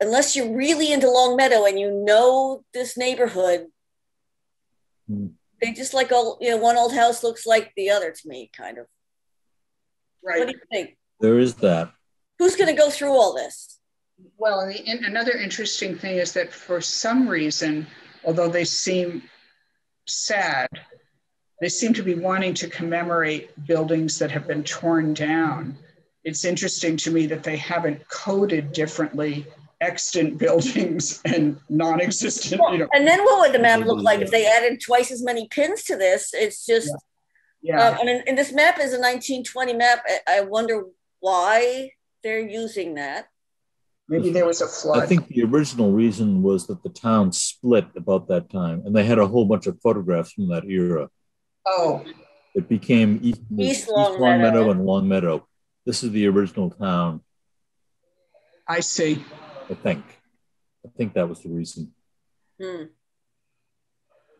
unless you're really into Longmeadow and you know this neighborhood, Hmm. they just like all you know, one old house looks like the other to me, kind of. Right. What do you think? There is that. Who's going to go through all this? Well, and the, and another interesting thing is that for some reason, although they seem sad, they seem to be wanting to commemorate buildings that have been torn down. It's interesting to me that they haven't coded differently extant buildings [LAUGHS] and non-existent, you know. And then what would the map look like if they added twice as many pins to this? It's just, Yeah, um, I mean, and this map is a 1920 map. I, I wonder why they're using that. Maybe there was a flood. I think the original reason was that the town split about that time, and they had a whole bunch of photographs from that era. Oh, It became East, East East Long Long, Meadow. Meadow and Longmeadow. This is the original town, I see. I think. I think that was the reason. Hmm.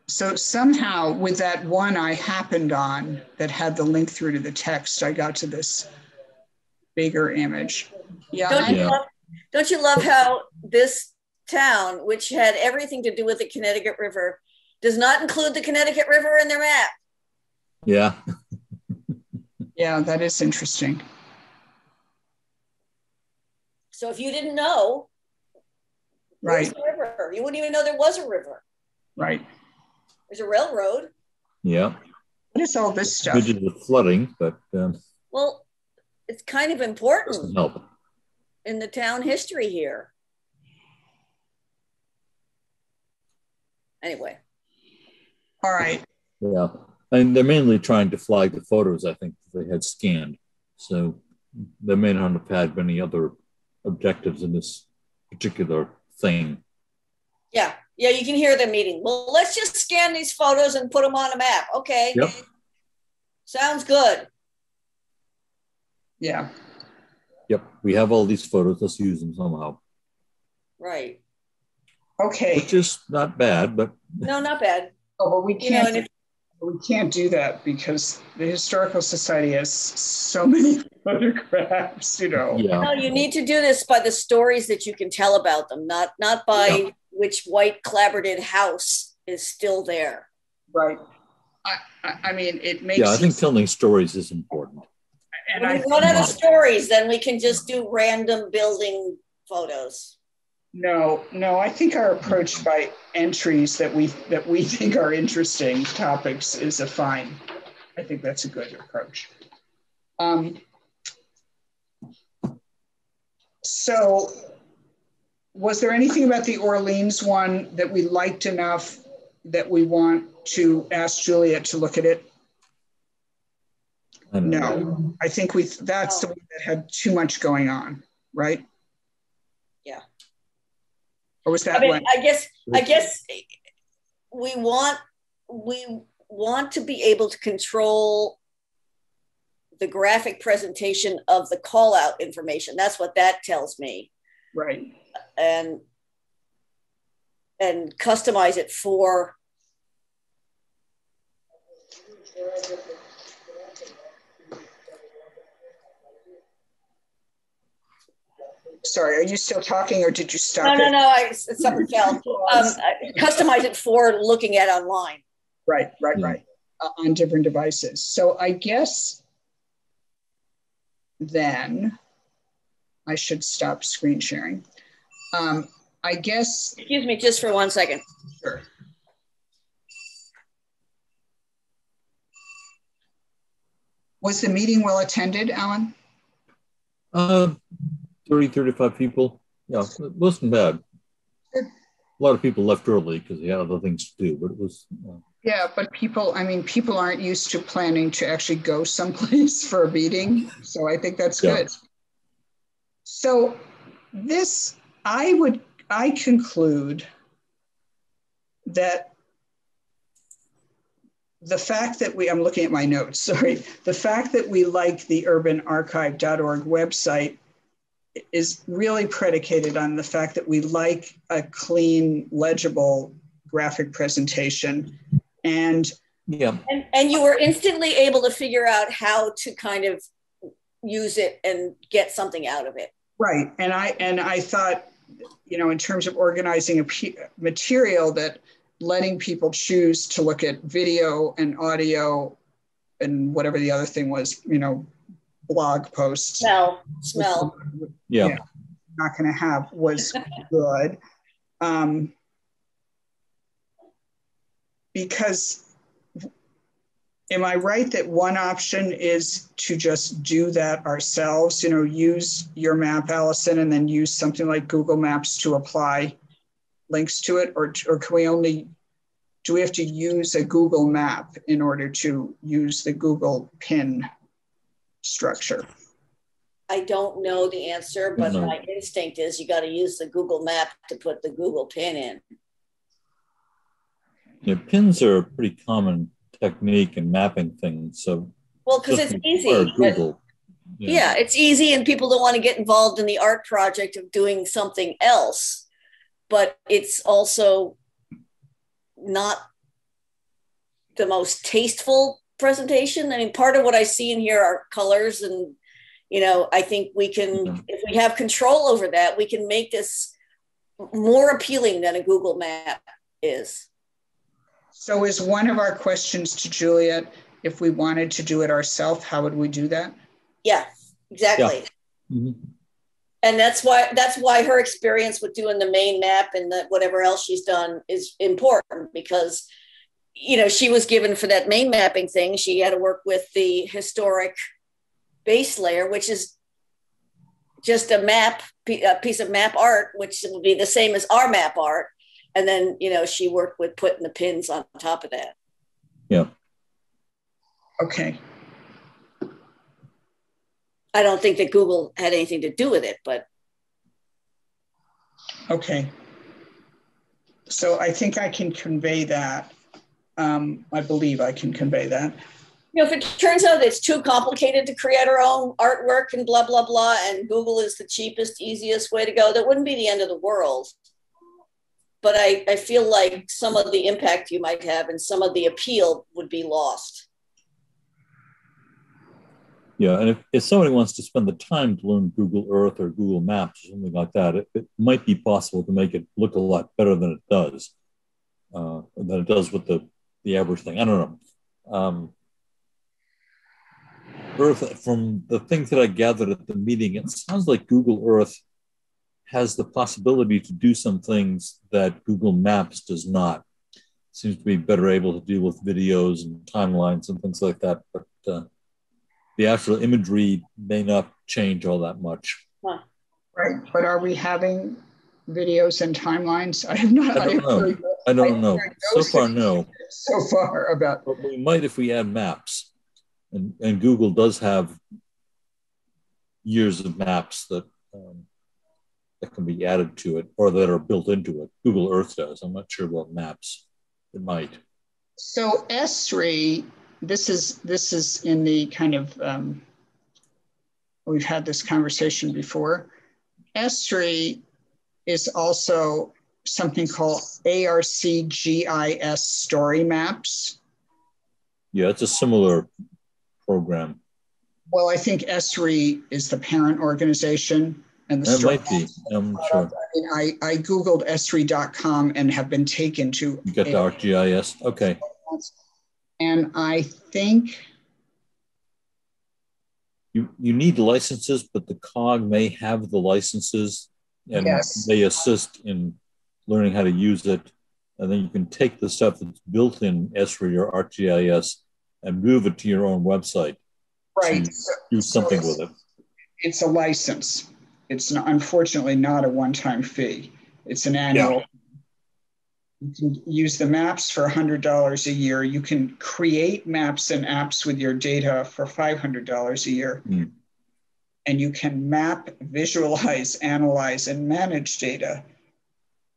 So somehow with that one I happened on that had the link through to the text, I got to this bigger image. Yeah, Don't you, Yeah. love, don't you love how this town, which had everything to do with the Connecticut River, does not include the Connecticut River in their map? Yeah. yeah, that is interesting. So if you didn't know, Right, the river? You wouldn't even know there was a river. right. There's a railroad. Yeah. What is all this stuff? Good the flooding, but um, Well, it's kind of doesn't important help. In the town history here. Anyway, All right. Yeah. And they're mainly trying to flag the photos, I think, that they had scanned. So they may not have had many other objectives in this particular thing. yeah, yeah, you can hear them meeting. Well, let's just scan these photos and put them on a map. Okay. Yep. Sounds good. Yeah. Yep. We have all these photos. Let's use them somehow, Right. Okay. which is not bad, but No, not bad. Oh, but we can't. and if, we can't do that because the historical society has so many [LAUGHS] photographs. You know. yeah. no, you need to do this by the stories that you can tell about them, not not by Yeah. which white clapboarded house is still there. Right. I, I, I mean, it makes. Yeah, I think telling stories is important. And When I we run out of stories, then we can just do random building photos. No, no, I think our approach by entries that we that we [LAUGHS] think are interesting topics is a fine. I think that's a good approach. Um, so, was there anything about the Orleans one that we liked enough that we want to ask Juliet to look at it? I don't know. No, I think we that's the oh. one that had too much going on, right? Yeah. Or was that I mean, one? I guess I guess we want we want to be able to control the graphic presentation of the call out information. That's what that tells me. Right. And and customize it for sorry, are you still talking or did you stop? No, it? no, no. I, something [LAUGHS] fell. Um, I customized it for looking at online. Right, right, hmm. right. Uh, on different devices. So I guess then I should stop screen sharing. Um, I guess. Excuse me just for one second. Sure. Was the meeting well attended, Alan? Uh, 30, 35 people. Yeah, it wasn't bad. A lot of people left early because they had other things to do, but it was. Uh, yeah, but people, I mean, people aren't used to planning to actually go [LAUGHS] someplace for a meeting. So I think that's yeah. good. So this, I would, I conclude that the fact that we, I'm looking at my notes, [LAUGHS] sorry, the fact that we like the urbanarchive.org website is really predicated on the fact that we like a clean, legible graphic presentation. And yeah. And, and you were instantly able to figure out how to kind of use it and get something out of it. Right. And I and I thought, you know, in terms of organizing a p- material that letting people choose to look at video and audio and whatever the other thing was, you know, blog posts. Smell, smell. Yeah. yeah not going to have was [LAUGHS] good. Um, because am I right that one option is to just do that ourselves? You know, use your map, Allison, and then use something like Google Maps to apply links to it, or or can we only do we have to use a Google map in order to use the Google pin structure? I don't know the answer, but my instinct is you got to use the Google map to put the Google pin in. Yeah, pins are a pretty common technique in mapping things. So well, because it's easy. Google. Yeah. yeah, it's easy, and people don't want to get involved in the art project of doing something else. But it's also not the most tasteful presentation. I mean, part of what I see in here are colors, and you know, I think we can, mm-hmm. if we have control over that, we can make this more appealing than a Google map is. So, is one of our questions to Juliet if we wanted to do it ourselves, how would we do that? Yeah, exactly. Yeah. Mm-hmm and that's why that's why her experience with doing the main map and the, whatever else she's done is important because you know she was given for that main mapping thing she had to work with the historic base layer which is just a map a piece of map art which would be the same as our map art and then you know she worked with putting the pins on top of that yeah okay I don't think that Google had anything to do with it, but. Okay. So I think I can convey that. Um, I believe I can convey that. You know, if it turns out it's too complicated to create our own artwork and blah, blah, blah, and Google is the cheapest, easiest way to go, that wouldn't be the end of the world. But I, I feel like some of the impact you might have and some of the appeal would be lost. Yeah, and if, if somebody wants to spend the time to learn Google Earth or Google Maps or something like that, it, it might be possible to make it look a lot better than it does, uh, than it does with the, the average thing. I don't know. Um, Earth, from the things that I gathered at the meeting, it sounds like Google Earth has the possibility to do some things that Google Maps does not. It seems to be better able to deal with videos and timelines and things like that. But uh, the actual imagery may not change all that much. Huh. Right, but are we having videos and timelines? I have not. I don't I know. I don't know. So far, no. [LAUGHS] So far about. But we might if we add maps, and and Google does have years of maps that um, that can be added to it or that are built into it. Google Earth does. I'm not sure about maps. It might. So Esri this is this is in the kind of um, we've had this conversation before. Esri is also something called ARCGIS story maps. Yeah, it's a similar program. Well, I think Esri is the parent organization. And the that might be. I'm sure. I, mean, I, I Googled Esri.com and have been taken to. You got the ArcGIS? Okay. And I think you you need licenses, but the COG may have the licenses and yes. they assist in learning how to use it. And then you can take the stuff that's built in Esri or ArcGIS and move it to your own website. Right. So- do something it's- with it. It's a license. It's not, unfortunately not a one-time fee. It's an annual. You can use the maps for $100 a year. You can create maps and apps with your data for $500 a year. Hmm. And you can map, visualize, analyze, and manage data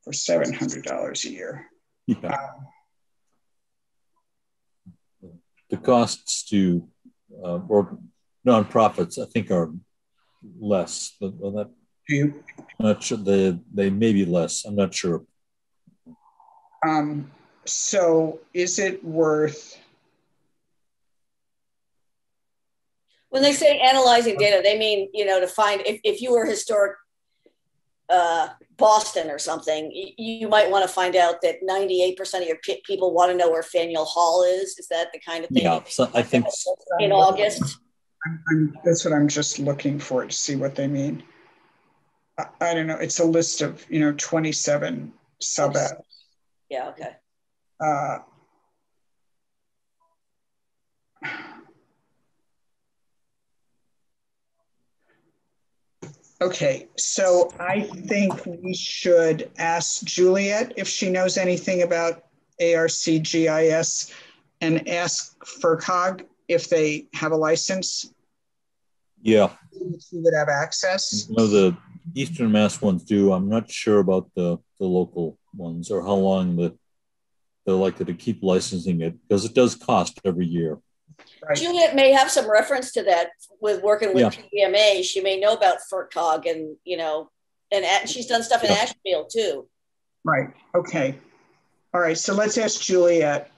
for $700 a year. Yeah. Um, The costs to uh, or nonprofits, I think, are less. But well, that, do you, I'm not sure. They they may be less. I'm not sure. um, so is it worth, When they say analyzing data, they mean, you know, to find if, if you were historic uh, Boston or something, you might want to find out that 98% of your pe- people want to know where Faneuil Hall is. Is that the kind of thing? Yeah. So I think In August? I'm, I'm, that's what I'm just looking for to see what they mean. I, I don't know. It's a list of, you know, 27 sub apps. Yeah, okay. Uh, okay, so I think we should ask Juliet if she knows anything about ARCGIS and ask FRCOG if they have a license. yeah. She would have access. You know the Eastern Mass ones do. I'm not sure about the the local ones or how long the they're likely to keep licensing it because it does cost every year. Right. Juliet may have some reference to that with working with Yeah. PMA. She may know about FRCOG and, you know, and a- she's done stuff in Yeah. Ashfield too. Right, okay. All right, so let's ask Juliet.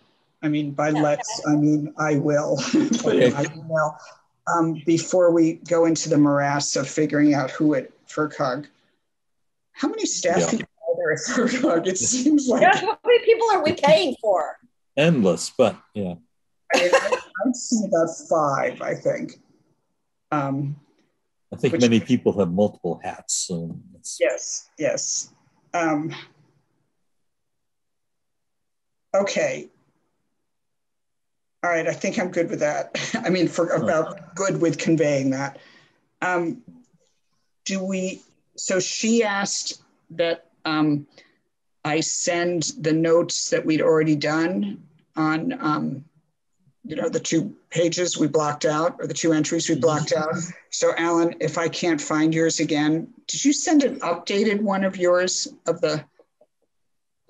I mean, by Yeah. let's, I mean, I will. [LAUGHS] Put it Okay. my email. Um, before we go into the morass of figuring out who at FRCOG. How many staff Yeah. people are there at FERCog? It [LAUGHS] seems like, Yeah, how many people are we paying for? Endless, but yeah. I mean, I- I've seen about five, I think. Um, I think Which- many people have multiple hats. So Yes, yes. Um, okay. All right, I think I'm good with that. [LAUGHS] I mean, for about good with conveying that. Um, do we? So she asked that um, I send the notes that we'd already done on, um, you know, the two pages we blocked out or the two entries we blocked out. So, Alan, if I can't find yours again, did you send an updated one of yours of the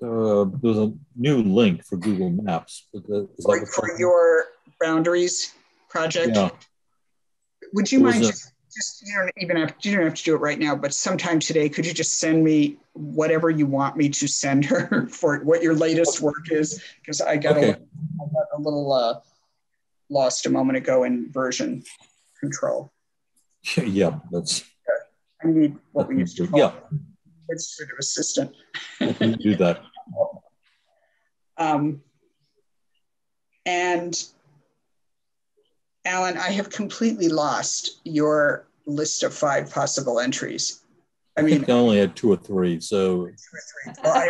uh, there's a new link for Google Maps. The- is for, for your boundaries project? Yeah. Would you mind just, just you don't even have you don't have to do it right now, but sometime today, could you just send me whatever you want me to send her [LAUGHS] for what your latest work is? Because I got Okay. a, I got a little uh, lost a moment ago in version control. [LAUGHS] yeah, that's I need what we used to call yeah. administrative assistant. Do that. [LAUGHS] Um, and Alan, I have completely lost your list of five possible entries. I I mean, think I only had two or three. So well, I,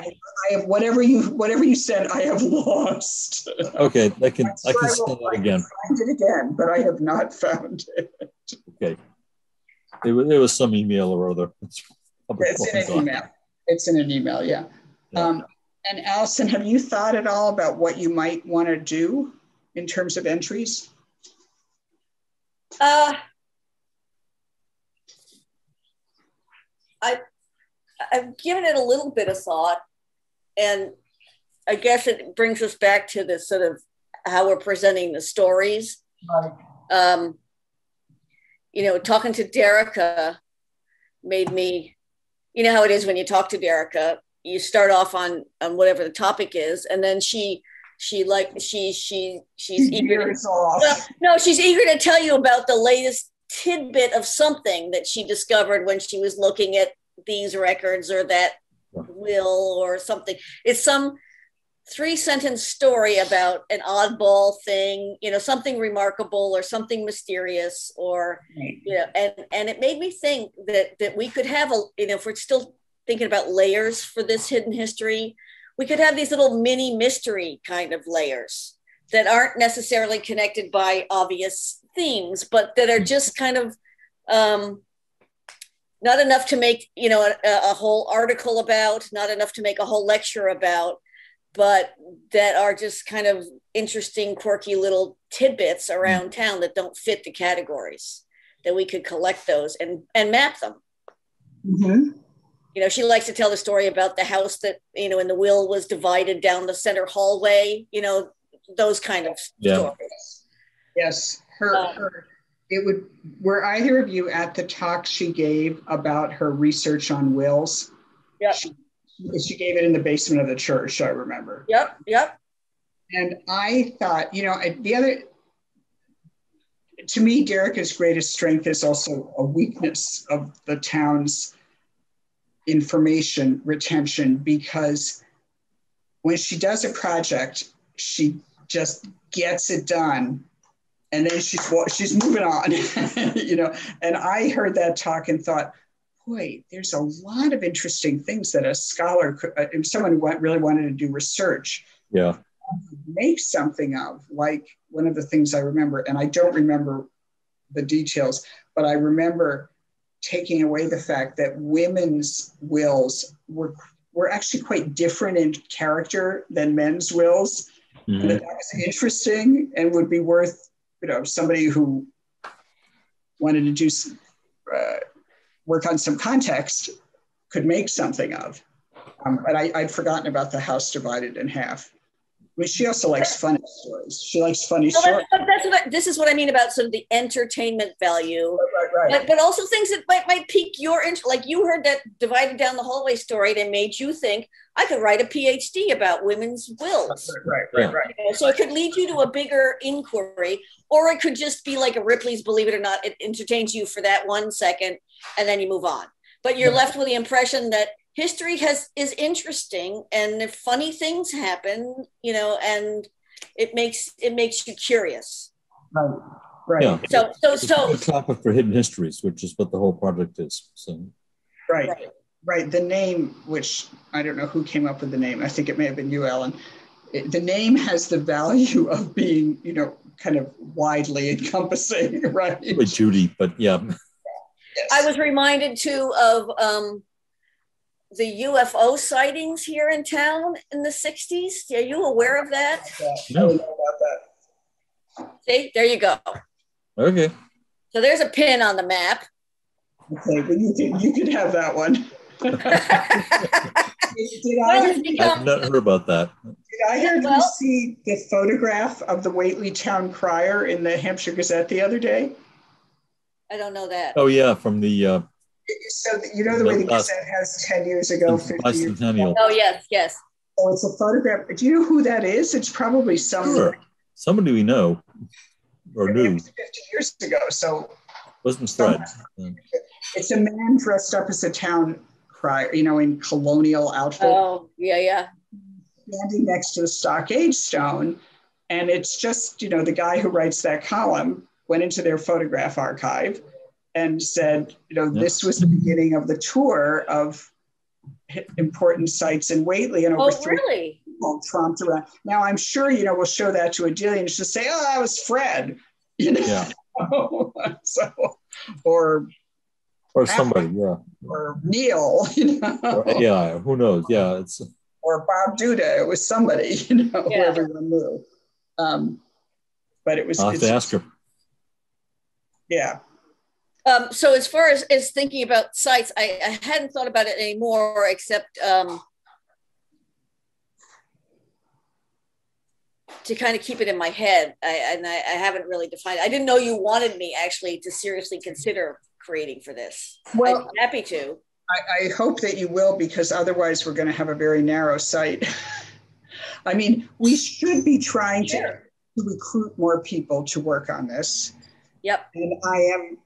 I have whatever you whatever you said, I have lost. okay, I can I'm I can will send that find- again. Find it again, but I have not found it. Okay. There was, there was some email or other. It's, It's in an gone. email. It's in an email, yeah. Yeah. Um, and Allison, have you thought at all about what you might want to do in terms of entries? Uh, I, I've given it a little bit of thought, and I guess it brings us back to the sort of how we're presenting the stories. Um, you know, talking to Derica made me, you know how it is when you talk to Derica, you start off on on whatever the topic is, and then she she like she she she's eager to well, no, she's eager to tell you about the latest tidbit of something that she discovered when she was looking at these records or that will or something. It's some three sentence story about an oddball thing, you know, something remarkable or something mysterious or Right. you know, and and it made me think that that we could have a you know, if we're still thinking about layers for this hidden history, we could have these little mini mystery kind of layers that aren't necessarily connected by obvious themes, but that are just kind of um, not enough to make you know a, a whole article about, not enough to make a whole lecture about, but that are just kind of interesting, quirky little tidbits around mm-hmm. town that don't fit the categories. That we could collect those and and map them. Mm-hmm. You know, she likes to tell the story about the house that you know and the will was divided down the center hallway. You know, those kind of yeah. stories. Yes, her, um, her it would were either of you at the talk she gave about her research on wills? Yeah. She, she gave it in the basement of the church, I remember. Yep, yep. And I thought, you know, the other, to me, Derica's greatest strength is also a weakness of the town's information retention because when she does a project, she just gets it done and then she's she's moving on [LAUGHS] you know. And i heard that talk and thought boy there's a lot of interesting things that a scholar could uh, if someone really wanted to do research. Yeah. Make something of like one of the things i remember and i don't remember the details but i remember taking away the fact that women's wills were were actually quite different in character than men's wills. Mm-hmm. and that, that was interesting and would be worth you know somebody who wanted to do uh, work on some context could make something of. Um, but I, would forgotten about the house divided in half. I mean, she also likes funny stories. She likes funny well, stories. But that's what this is what I mean about sort of the entertainment value, right, right, right. But, but also things that might, might pique your interest. Like you heard that divided down the hallway story that made you think I could write a PhD about women's wills. Right, right, right. You know, so it could lead you to a bigger inquiry, or it could just be like a Ripley's Believe It or Not. It entertains you for that one second, and then you move on. But you're left with the impression that history has is interesting and if funny things happen you know and it makes it makes you curious right right yeah. so so so a topic for hidden histories which is what the whole project is so right right, right. the name which i don't know who came up with the name i think it may have been you ellen it, the name has the value of being you know kind of widely encompassing [LAUGHS] right with judy but yeah yes. i was reminded too of um the UFO sightings here in town in the 60s. Are you aware of that? No. About that. See, there you go. Okay. So there's a pin on the map. Okay, but you could, you could have that one. [LAUGHS] did, did I, I've not heard about that. Did I hear well, you see the photograph of the Whately Town Crier in the Hampshire Gazette the other day? I don't know that. Oh yeah, from the uh, so you know the way the Gazette has 10 years ago, 50 years ago? Oh, yes, yes. Oh, it's a photograph. Do you know who that is? It's probably someone. Sure. Somebody we know or knew. 50 years ago. So wasn't Fred. It's a man dressed up as a town crier, you know, in colonial outfit. Oh, yeah, yeah. Standing next to the stockade stone. And it's just, you know, the guy who writes that column went into their photograph archive and said, you know, this was the beginning of the tour of important sites in Whately, and over oh, three really? people tromped around. Now I'm sure you know we'll show that to Adelia and she'll say, "Oh, that was Fred," you know. Yeah. [LAUGHS] so, or or somebody, yeah, or Neil, [LAUGHS] you know. Or, yeah, who knows? Yeah, it's or Bob Duda. It was somebody, [LAUGHS] you know, yeah. who everyone knew. Um, but it was. I'll have to ask her. Yeah, um, so as far as, as thinking about sites, I, I hadn't thought about it anymore, except um, to kind of keep it in my head. I, and I, I, haven't really defined. I didn't know you wanted me actually to seriously consider creating for this. Well, I'm happy to. I, I hope that you will, because otherwise we're going to have a very narrow site. [LAUGHS] I mean, we should be trying sure. to, to recruit more people to work on this. Yep. And I am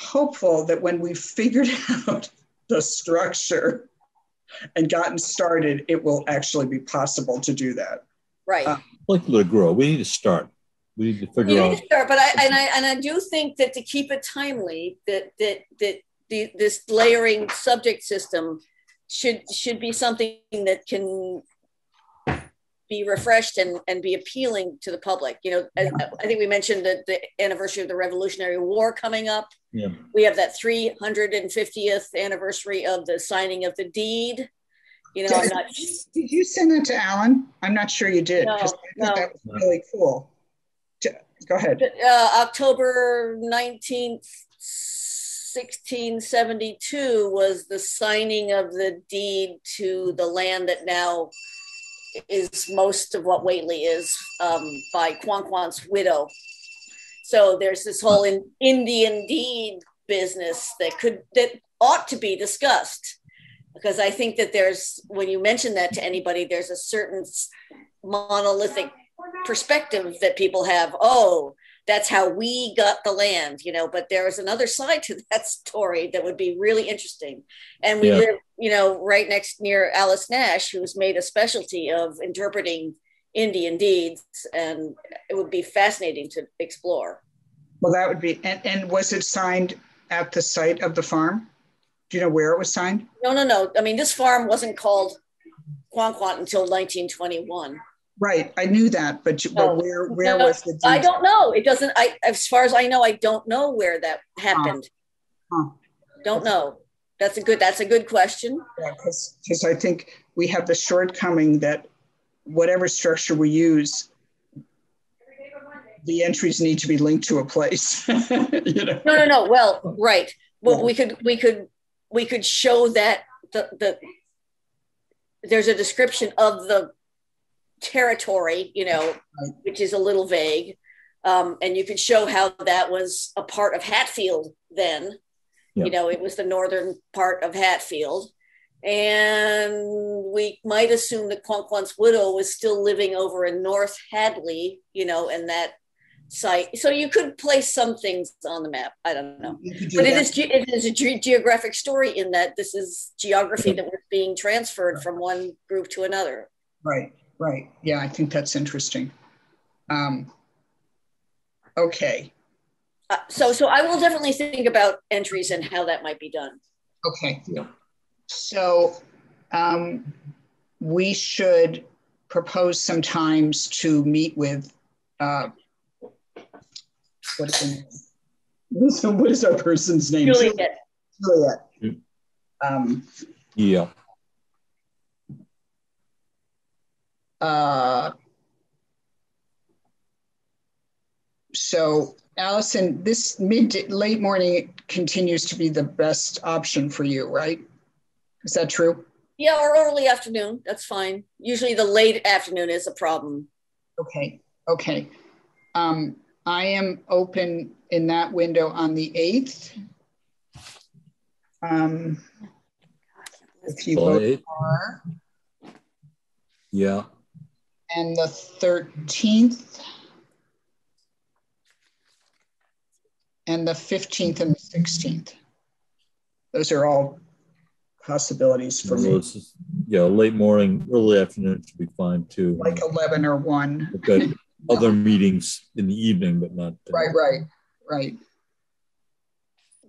hopeful that when we've figured [LAUGHS] out the structure and gotten started, it will actually be possible to do that. Right. Uh, like to grow. We need to start. We need to figure out. To start, but I and I and I do think that to keep it timely, that that that the, this layering subject system should should be something that can be refreshed and, and be appealing to the public. You know, I, I think we mentioned that the anniversary of the Revolutionary War coming up. Yeah. We have that 350th anniversary of the signing of the deed. You know, I'm Did, not, did you send that to Alan? I'm not sure you did. No, I thought no. That was really cool. Go ahead. uh, October 19th, 1672 was the signing of the deed to the land that now is most of what Whately is um, by Quonquont's widow. So there's this whole in, Indian deed business that could that ought to be discussed because I think that there's when you mention that to anybody, there's a certain monolithic perspective that people have. Oh, that's how we got the land, you know. But there is another side to [LAUGHS] that story that would be really interesting. And we Yeah. live, you know, right next near Alice Nash, who's made a specialty of interpreting Indian deeds, and it would be fascinating to explore. Well, that would be, and, and was it signed at the site of the farm? Do you know where it was signed? No, no, no. I mean, this farm wasn't called Quonquont until 1921. Right, I knew that, but, you- No, but where, where no, was the? I don't know. It doesn't. I, as far as I know, I don't know where that happened. Huh. Don't know. That's a good. That's a good question. Because, because I think we have the shortcoming that whatever structure we use, the entries need to be linked to a place, [LAUGHS] you know? No, no, no. Well, right. Well, Yeah. we could, we could, we could show that the the there's a description of the territory, you know, which is a little vague, um, and you could show how that was a part of Hatfield then. Yeah. You know, it was the northern part of Hatfield. And we might assume that Quonquont's widow was still living over in North Hadley, you know, and that site. So you could place some things on the map. I don't know. Do But it that. is, it is a ge- geographic story in that this is geography that was being transferred from one group to another. Right, right. Yeah, I think that's interesting. Um, okay, Uh, so, so I will definitely think about entries and how that might be done. okay. Yeah. So um, we should propose some times to meet with, uh, what is her name? So [LAUGHS] what is our person's name? Juliet, Juliet. Mm. Um, Yeah. uh, so Allison, this mid late morning continues to be the best option for you, right? Is that true? yeah, or early afternoon. That's fine. Usually, the late afternoon is a problem. Okay, okay. Um, I am open in that window on the 8th. Um, if you both 8th. are, Yeah. and the 13th. And the 15th and the 16th. Those are all possibilities for So me, just- yeah, late morning, early afternoon should be fine too. like 11 or 1. We've got [LAUGHS] other meetings in the evening, but not. Right, right, right.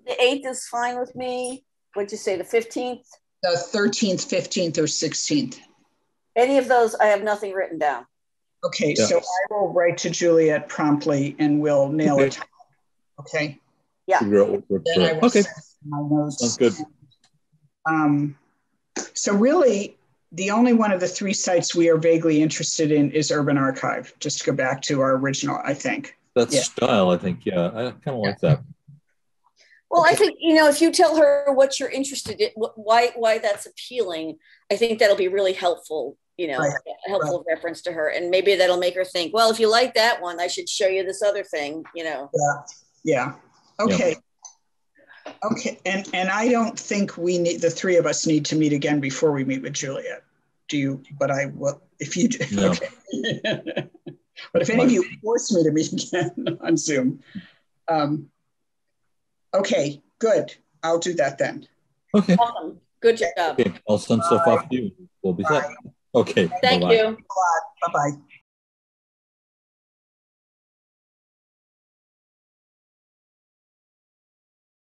The eighth is fine with me. What'd you say? The fifteenth? The 13th, 15th, or 16th. Any of those? I have nothing written down. Okay, Yeah. so I will write to Juliet promptly and we'll nail it. Okay. Figure out what works Then I will Okay, send my notes. sounds good. Um, so really, the only one of the three sites we are vaguely interested in is Urban Archive. Just to go back to our original, I think. That's Yeah. style, I think. Yeah, I kind of like that. Well, I think you know if you tell her what you're interested in, why why that's appealing. I think that'll be really helpful. You know, Right, a helpful reference to her, and maybe that'll make her think. Well, if you like that one, I should show you this other thing. You know. Yeah. Yeah. Okay. Okay. And and I don't think we need the three of us need to meet again before we meet with Juliet. Do you? But I will if you do. No. Okay. [LAUGHS] but if any of you force me to meet again [LAUGHS] on Zoom. Um, okay, good. I'll do that then. Okay. Awesome. Good job. Okay, I'll send stuff off to you. We'll be set. Okay. Thank bye-bye. you. Bye bye.